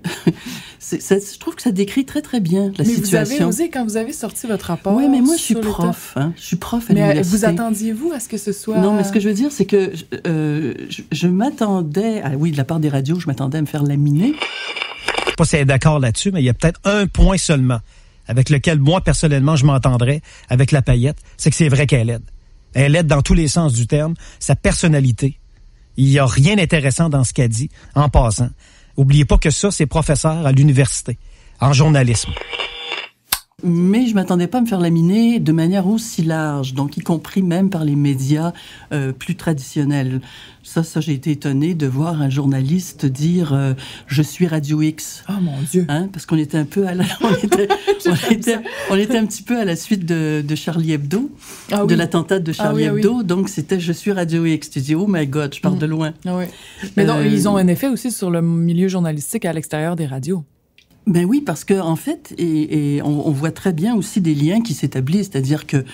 ça- je trouve que ça décrit très très bien la mais vous avez situation. osé quand vous avez sorti votre rapport. Oui, mais moi je suis prof, hein. je suis prof à Mais euh, vous attendiez-vous à ce que ce soit. Non, mais ce que je veux dire, c'est que euh, je, je m'attendais, à, oui, de la part des radios, je m'attendais à me faire laminer. sais pas si elle est d'accord là-dessus, mais il y a peut-être un point seulement avec lequel moi, personnellement, je m'entendrais avec la paillette, c'est que c'est vrai qu'elle aide. Elle aide dans tous les sens du terme, sa personnalité. Il n'y a rien d'intéressant dans ce qu'elle dit, en passant. Oubliez pas que ça, c'est professeur à l'université, en journalisme. Mais je m'attendais pas à me faire laminer de manière aussi large, donc y compris même par les médias euh, plus traditionnels. Ça, ça, j'ai été étonnée de voir un journaliste dire euh, je suis Radio X. Oh mon Dieu. Hein, parce qu'on était un peu à la, on était, on était, on était un petit peu à la suite de, de Charlie Hebdo, Ah de oui. l'attentat de Charlie Ah oui, oui. Hebdo. Donc c'était je suis Radio X. Tu dis oh my God, je pars Mm. de loin. Ah oui. Mais Euh, ils ont un effet aussi sur le milieu journalistique à l'extérieur des radios. Ben oui, parce que en fait, et, on, voit très bien aussi des liens qui s'établissent, c'est-à-dire que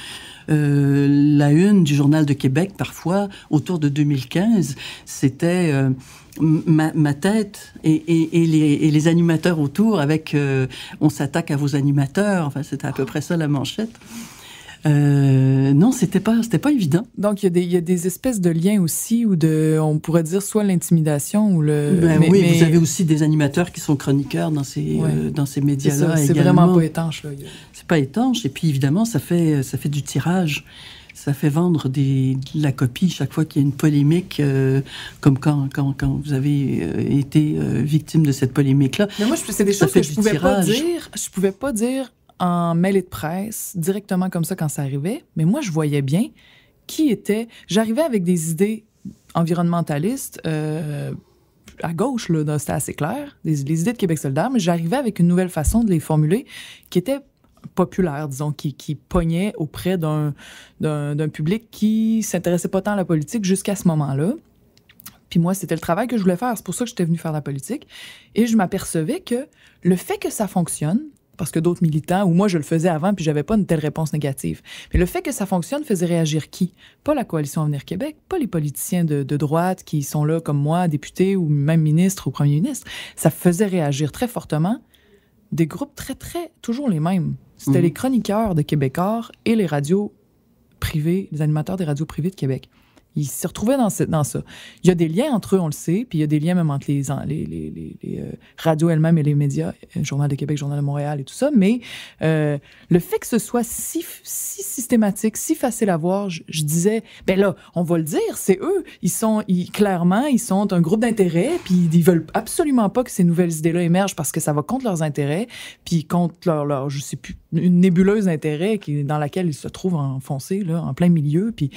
euh, la une du journal de Québec, parfois, autour de 2015, c'était euh, ma, tête et les animateurs autour avec euh, on s'attaque à vos animateurs. Enfin, c'était à peu près ça la manchette. Euh, non, c'était pas, c'était pas évident. Donc, il y, a des, il y a des espèces de liens aussi, ou de, on pourrait dire soit l'intimidation ou le. Ben mais- oui, mais vous avez aussi des animateurs qui sont chroniqueurs dans ces, Ouais. euh, dans ces médias-là c'est vraiment pas étanche. C'est pas étanche. Et puis évidemment, ça fait, ça fait du tirage. Ça fait vendre des, de la copie chaque fois qu'il y a une polémique, euh, comme quand, quand, quand vous avez euh, été euh, victime de cette polémique-là. Mais moi, c'est des choses que je pouvais pas dire. Je pouvais pas dire en mêlée de presse directement comme ça quand ça arrivait. Mais moi, je voyais bien qui était. J'arrivais avec des idées environnementalistes. euh, à gauche, là, c'était assez clair, les idées de Québec solidaire, mais j'arrivais avec une nouvelle façon de les formuler qui était populaire, disons, qui, qui pognait auprès d'un d'un d'un public qui s'intéressait pas tant à la politique jusqu'à ce moment-là. Puis moi, c'était le travail que je voulais faire. C'est pour ça que j'étais venue faire la politique. Et je m'apercevais que le fait que ça fonctionne, parce que d'autres militants, ou moi je le faisais avant, puis j'avais pas une telle réponse négative. Mais le fait que ça fonctionne faisait réagir qui? Pas la coalition Avenir Québec, pas les politiciens de, de, droite qui sont là comme moi, députés ou même ministres ou premiers ministres. Ça faisait réagir très fortement des groupes très, très, toujours les mêmes. C'était Mhm. les chroniqueurs de Québécois et les radios privées, les animateurs des radios privées de Québec. Ils se retrouvaient dans, ça. Il y a des liens entre eux, on le sait, puis il y a des liens même entre les, euh, radios elles-mêmes et les médias, euh, Journal de Québec, Journal de Montréal et tout ça, mais euh, le fait que ce soit si, systématique, si facile à voir, je, disais, ben là, on va le dire, c'est eux. Ils sont, clairement, ils sont un groupe d'intérêt, puis ils veulent absolument pas que ces nouvelles idées-là émergent parce que ça va contre leurs intérêts, puis contre leur, leur je sais plus, une nébuleuse d'intérêts dans laquelle ils se trouvent enfoncés, là, en plein milieu, puis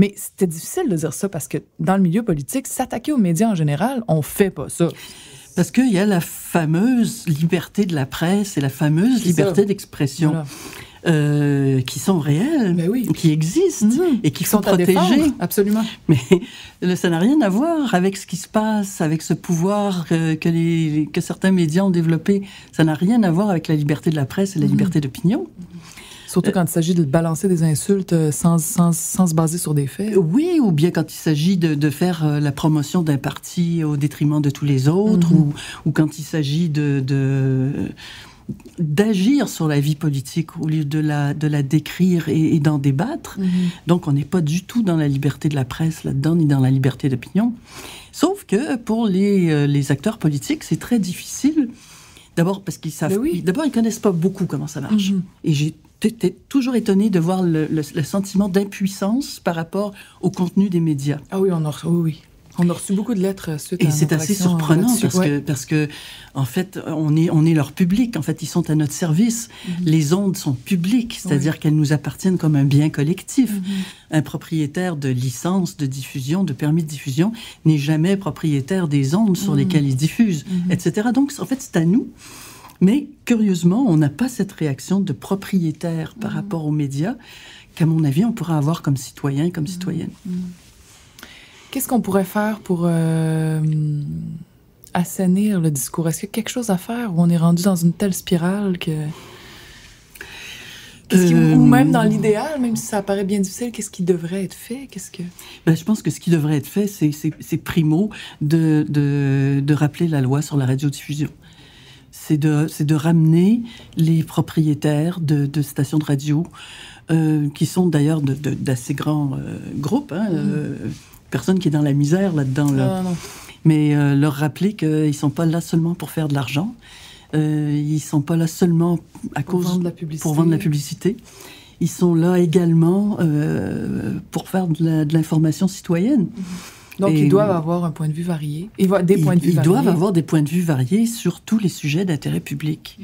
mais c'était difficile de dire ça parce que dans le milieu politique, s'attaquer aux médias en général, on fait pas ça. Parce qu'il y a la fameuse liberté de la presse et la fameuse liberté d'expression Voilà. euh, qui sont réelles, Ben oui. qui existent Mhm. et qui Qui sont sont à défendre. protégées. Absolument. Mais ça n'a rien à voir avec ce qui se passe, avec ce pouvoir euh, que, les, que certains médias ont développé. Ça n'a rien à voir avec la liberté de la presse et la Mhm. liberté d'opinion. Surtout quand il s'agit de balancer des insultes euh, sans, sans, sans se baser sur des faits. Oui, ou bien quand il s'agit de, de faire euh, la promotion d'un parti au détriment de tous les autres, Mhm. ou, ou quand il s'agit de, de- d'agir sur la vie politique au lieu de la, de la décrire et, et d'en débattre. Mhm. Donc on n'est pas du tout dans la liberté de la presse là-dedans, ni dans la liberté d'opinion. Sauf que pour les, euh, les acteurs politiques, c'est très difficile. D'abord parce qu'ils savent, Ben oui. d'abord ils connaissent pas beaucoup comment ça marche. Mhm. Et j'ai été toujours étonnée de voir le, le- le sentiment d'impuissance par rapport au contenu des médias. Ah oui, on a, reçu- oui, oui. On a reçu beaucoup de lettres euh, suite Et c'est assez euh, surprenant parce Ouais. que parce que en fait on est on est leur public. En fait ils sont à notre service. Les ondes sont publiques, c'est-à-dire qu'elles nous appartiennent comme un bien collectif. Mhm. Un propriétaire de licence de diffusion, de permis de diffusion n'est jamais propriétaire des ondes sur Mhm. lesquelles il diffuse, etc. Donc en fait c'est à nous. Mais curieusement, on n'a pas cette réaction de propriétaire par rapport aux médias qu'à mon avis on pourra avoir comme citoyen, comme citoyenne. Qu'est-ce qu'on pourrait faire pour euh, assainir le discours? Est-ce qu'il y a quelque chose à faire où on est rendu dans une telle spirale que... Qui- Euh, Ou même dans l'idéal, même si ça paraît bien difficile, qu'est-ce qui devrait être fait? Qu'est-ce que... Ben, je pense que ce qui devrait être fait, c'est, primo de, de, de rappeler la loi sur la radiodiffusion. C'est de, c'est de ramener les propriétaires de, de stations de radio, euh, qui sont d'ailleurs d'assez grands euh, groupes, hein, euh, personne qui est dans la misère là-dedans. Là. Ah. Mais leur rappeler qu'ils ne sont pas là seulement pour faire de l'argent, ils ne sont pas là seulement à Pour cause vendre la publicité. pour vendre la publicité. Ils sont là également pour faire de, l'information citoyenne. Donc, Et- ils doivent avoir un point de vue varié. Ils des points de vue ils, variés. doivent avoir des points de vue variés sur tous les sujets d'intérêt public.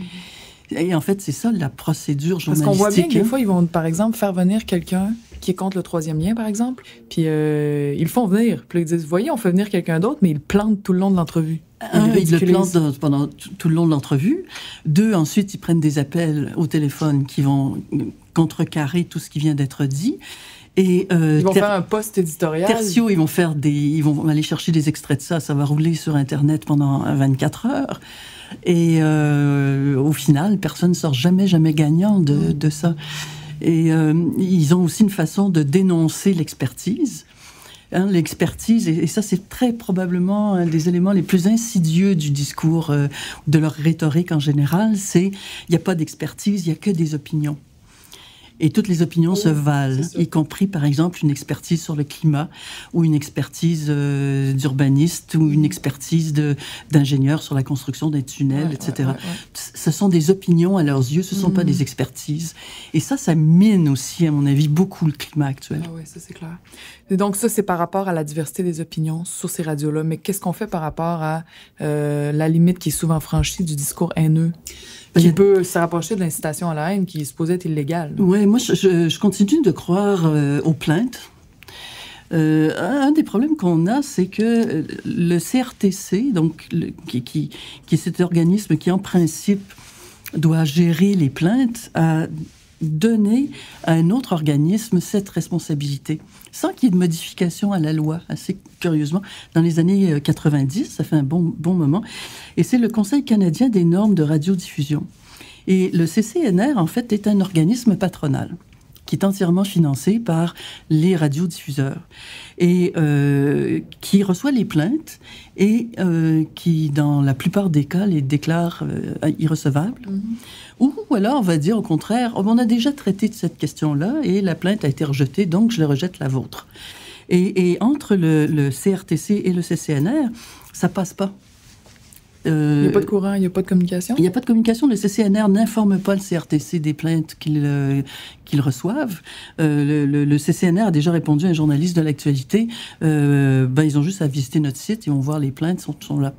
Et en fait, c'est ça la procédure Mhm. Parce journalistique. qu'on voit bien que des hein. fois, ils vont, par exemple, faire venir quelqu'un qui est contre le troisième lien, par exemple, puis euh, ils le font venir. Puis ils disent, voyez, on fait venir quelqu'un d'autre, mais ils le plantent tout le long de l'entrevue. Un, ils le plantent pendant tout, tout le long de l'entrevue. Deux, ensuite, ils prennent des appels au téléphone qui vont contrecarrer tout ce qui vient d'être dit. Et euh, Ils vont faire un post éditorial. Tertio, ils vont faire des, ils vont aller chercher des extraits de ça. Ça va rouler sur Internet pendant 24 heures. Et euh, au final, personne ne sort jamais, jamais gagnant de, de ça. Et euh, ils ont aussi une façon de dénoncer l'expertise. Hein, l'expertise, et, et ça c'est très probablement un des éléments les plus insidieux du discours, euh, de leur rhétorique en général, c'est il n'y a pas d'expertise, il n'y a que des opinions. Et toutes les opinions se valent, y compris par exemple une expertise sur le climat ou une expertise euh, d'urbaniste ou une expertise d'ingénieur sur la construction des tunnels, Ouais, etc. ouais, ouais, ouais. Ce sont des opinions à leurs yeux, ce ne sont pas des expertises. Et ça, ça mine aussi, à mon avis, beaucoup le climat actuel. Ah oui, ça c'est clair. Et donc ça, c'est par rapport à la diversité des opinions sur ces radios-là. Mais qu'est-ce qu'on fait par rapport à euh, la limite qui est souvent franchie du discours haineux, qui peut se rapprocher de l'incitation à la haine qui est supposée être illégale? Ouais, moi, je, continue de croire euh, aux plaintes. Euh, un des problèmes qu'on a, c'est que euh, le CRTC, donc le- qui, qui, qui est cet organisme qui, en principe, doit gérer les plaintes, a donner à un autre organisme cette responsabilité, sans qu'il y ait de modification à la loi, assez curieusement, dans les années 90, ça fait un bon, bon moment, et c'est le Conseil canadien des normes de radiodiffusion. Et le CCNR, en fait, est un organisme patronal qui est entièrement financé par les radiodiffuseurs et euh, qui reçoit les plaintes et euh, qui, dans la plupart des cas, les déclare euh, irrecevables. Mm-hmm. Ou alors, on va dire au contraire, on a déjà traité de cette question-là et la plainte a été rejetée, donc je rejette la vôtre. Et, et entre le, le, CRTC et le CCNR, ça passe pas. Euh, il n'y a pas de courant, il n'y a pas de communication? Il n'y a pas de communication. Le CCNR n'informe pas le CRTC des plaintes qu'ils euh, reçoivent. Euh, le, le, CCNR a déjà répondu à un journaliste de l'actualité. Euh, ben, ils ont juste à visiter notre site, ils vont voir les plaintes, sont, sont là.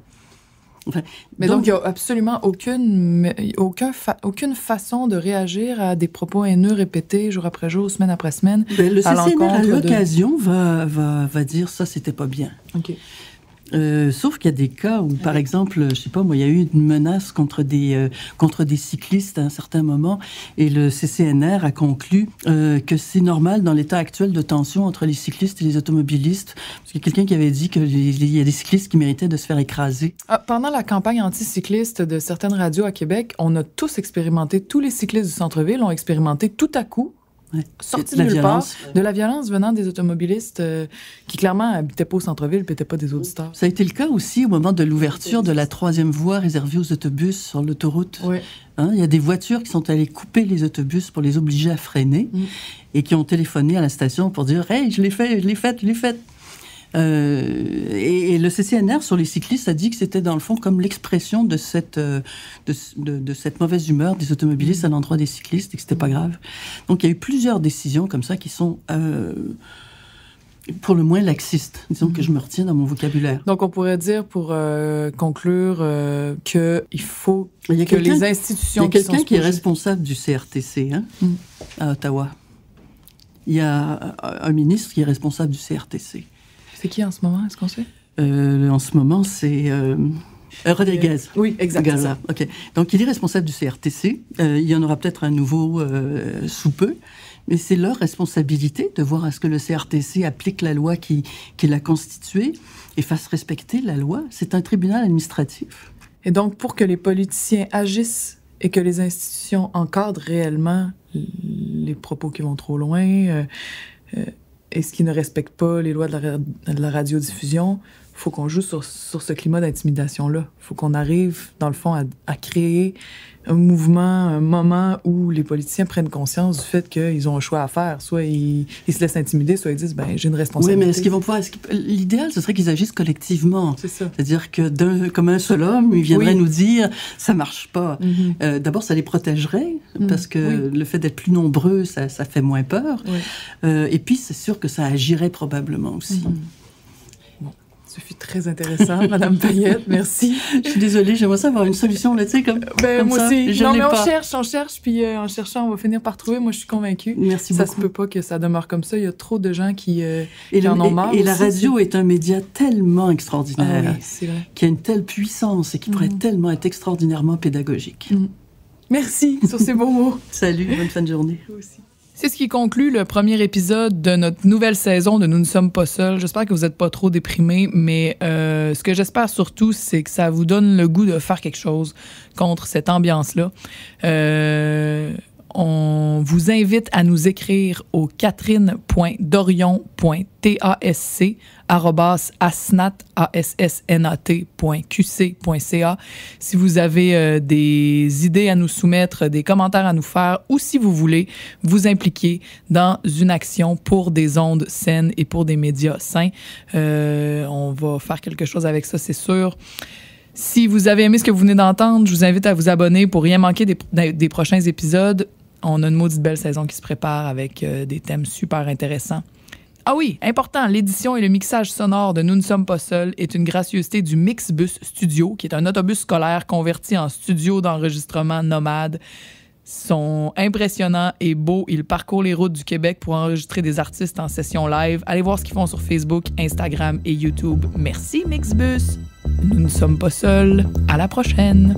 Enfin, mais donc, il n'y a absolument aucune, aucun fa aucune façon de réagir à des propos haineux répétés jour après jour, semaine après semaine. Ben, le CCNR, à l'occasion, de... va, va, va dire ça, c'était pas bien. OK. Euh, sauf qu'il y a des cas où, par exemple, je sais pas, moi, il y a eu une menace contre des euh, contre des cyclistes à un certain moment, et le CCNR a conclu euh, que c'est normal dans l'état actuel de tension entre les cyclistes et les automobilistes, parce qu'il y a quelqu'un qui avait dit qu'il y a des cyclistes qui méritaient de se faire écraser. Ah, pendant la campagne anticycliste de certaines radios à Québec, on a tous expérimenté, tous les cyclistes du centre-ville ont expérimenté tout à coup Ouais. sorti de, nulle part, de la violence venant des automobilistes euh, qui clairement habitaient pas au centre-ville, n'étaient pas des auditeurs. Ça a été le cas aussi au moment de l'ouverture de la troisième voie réservée aux autobus sur l'autoroute. Oui. Hein, il y a des voitures qui sont allées couper les autobus pour les obliger à freiner Mm. et qui ont téléphoné à la station pour dire Hey, je l'ai fait, je l'ai fait, je l'ai fait. Euh, et, et, le CCNR sur les cyclistes a dit que c'était dans le fond comme l'expression de cette euh, de, de, de, cette mauvaise humeur des automobilistes à l'endroit des cyclistes et que c'était pas grave. Donc il y a eu plusieurs décisions comme ça qui sont euh, pour le moins laxistes, disons que je me retiens dans mon vocabulaire. Donc on pourrait dire pour euh, conclure euh, que il faut il y a que les institutions il y a quelqu'un qui, qui, est responsable du CRTC hein, mm. à Ottawa. Il y a un ministre qui est responsable du CRTC. C'est qui en ce moment, est-ce qu'on sait? Euh, en ce moment, c'est euh, Rodriguez. Oui, exactement. OK. Donc, il est responsable du CRTC. Euh, il y en aura peut-être un nouveau euh, sous peu. Mais c'est leur responsabilité de voir à ce que le CRTC applique la loi qui, qui l'a constituée et fasse respecter la loi. C'est un tribunal administratif. Et donc, pour que les politiciens agissent et que les institutions encadrent réellement les propos qui vont trop loin, euh, euh, et ce qui ne respecte pas les lois de la, de la radiodiffusion, faut qu'on joue sur, ce climat d'intimidation-là. Faut qu'on arrive, dans le fond, à, créer un mouvement, un moment où les politiciens prennent conscience du fait qu'ils ont un choix à faire. Soit ils, ils se laissent intimider, soit ils disent, ben, j'ai une responsabilité. Oui, mais est-ce qu'ils vont pouvoir... L'idéal, ce serait qu'ils agissent collectivement. C'est ça. C'est-à-dire que d'un, comme un seul homme, ils viendraient oui. nous dire, ça marche pas. Mm -hmm. euh, D'abord, ça les protégerait, mm -hmm. parce que oui. le fait d'être plus nombreux, ça, ça fait moins peur. Oui. Euh, et puis, c'est sûr que ça agirait probablement aussi. Mm -hmm. Ce fut très intéressant, Madame Payette. Merci. Je suis désolée, j'aimerais ça avoir une solution là, tu sais, comme. Ben, comme moi ça. aussi. Je non, mais on pas. cherche, on cherche, puis euh, en cherchant, on va finir par trouver. Moi, je suis convaincue. Merci ça beaucoup. Ça se peut pas que ça demeure comme ça. Il y a trop de gens qui, euh, et qui en ont marre. Et, et la radio est un média tellement extraordinaire, ah, oui, qui a une telle puissance et qui pourrait Mm. tellement être extraordinairement pédagogique. Mm. Merci sur ces beaux mots. Salut, bonne fin de journée. aussi. C'est ce qui conclut le premier épisode de notre nouvelle saison de Nous ne sommes pas seuls. J'espère que vous n'êtes pas trop déprimés, mais euh, ce que j'espère surtout, c'est que ça vous donne le goût de faire quelque chose contre cette ambiance-là. Euh, on vous invite à nous écrire au catherine.dorion.tasc si vous avez euh, des idées à nous soumettre, des commentaires à nous faire ou si vous voulez vous impliquer dans une action pour des ondes saines et pour des médias sains. Euh, on va faire quelque chose avec ça, c'est sûr. Si vous avez aimé ce que vous venez d'entendre, je vous invite à vous abonner pour rien manquer des prochains épisodes. On a une maudite belle saison qui se prépare avec euh, des thèmes super intéressants. Ah oui, important, l'édition et le mixage sonore de Nous ne sommes pas seuls est une gracieuseté du Mixbus Studio, qui est un autobus scolaire converti en studio d'enregistrement nomade. sont impressionnants et beaux. Ils parcourent les routes du Québec pour enregistrer des artistes en session live. Allez voir ce qu'ils font sur Facebook, Instagram et YouTube. Merci Mixbus. Nous ne sommes pas seuls. À la prochaine.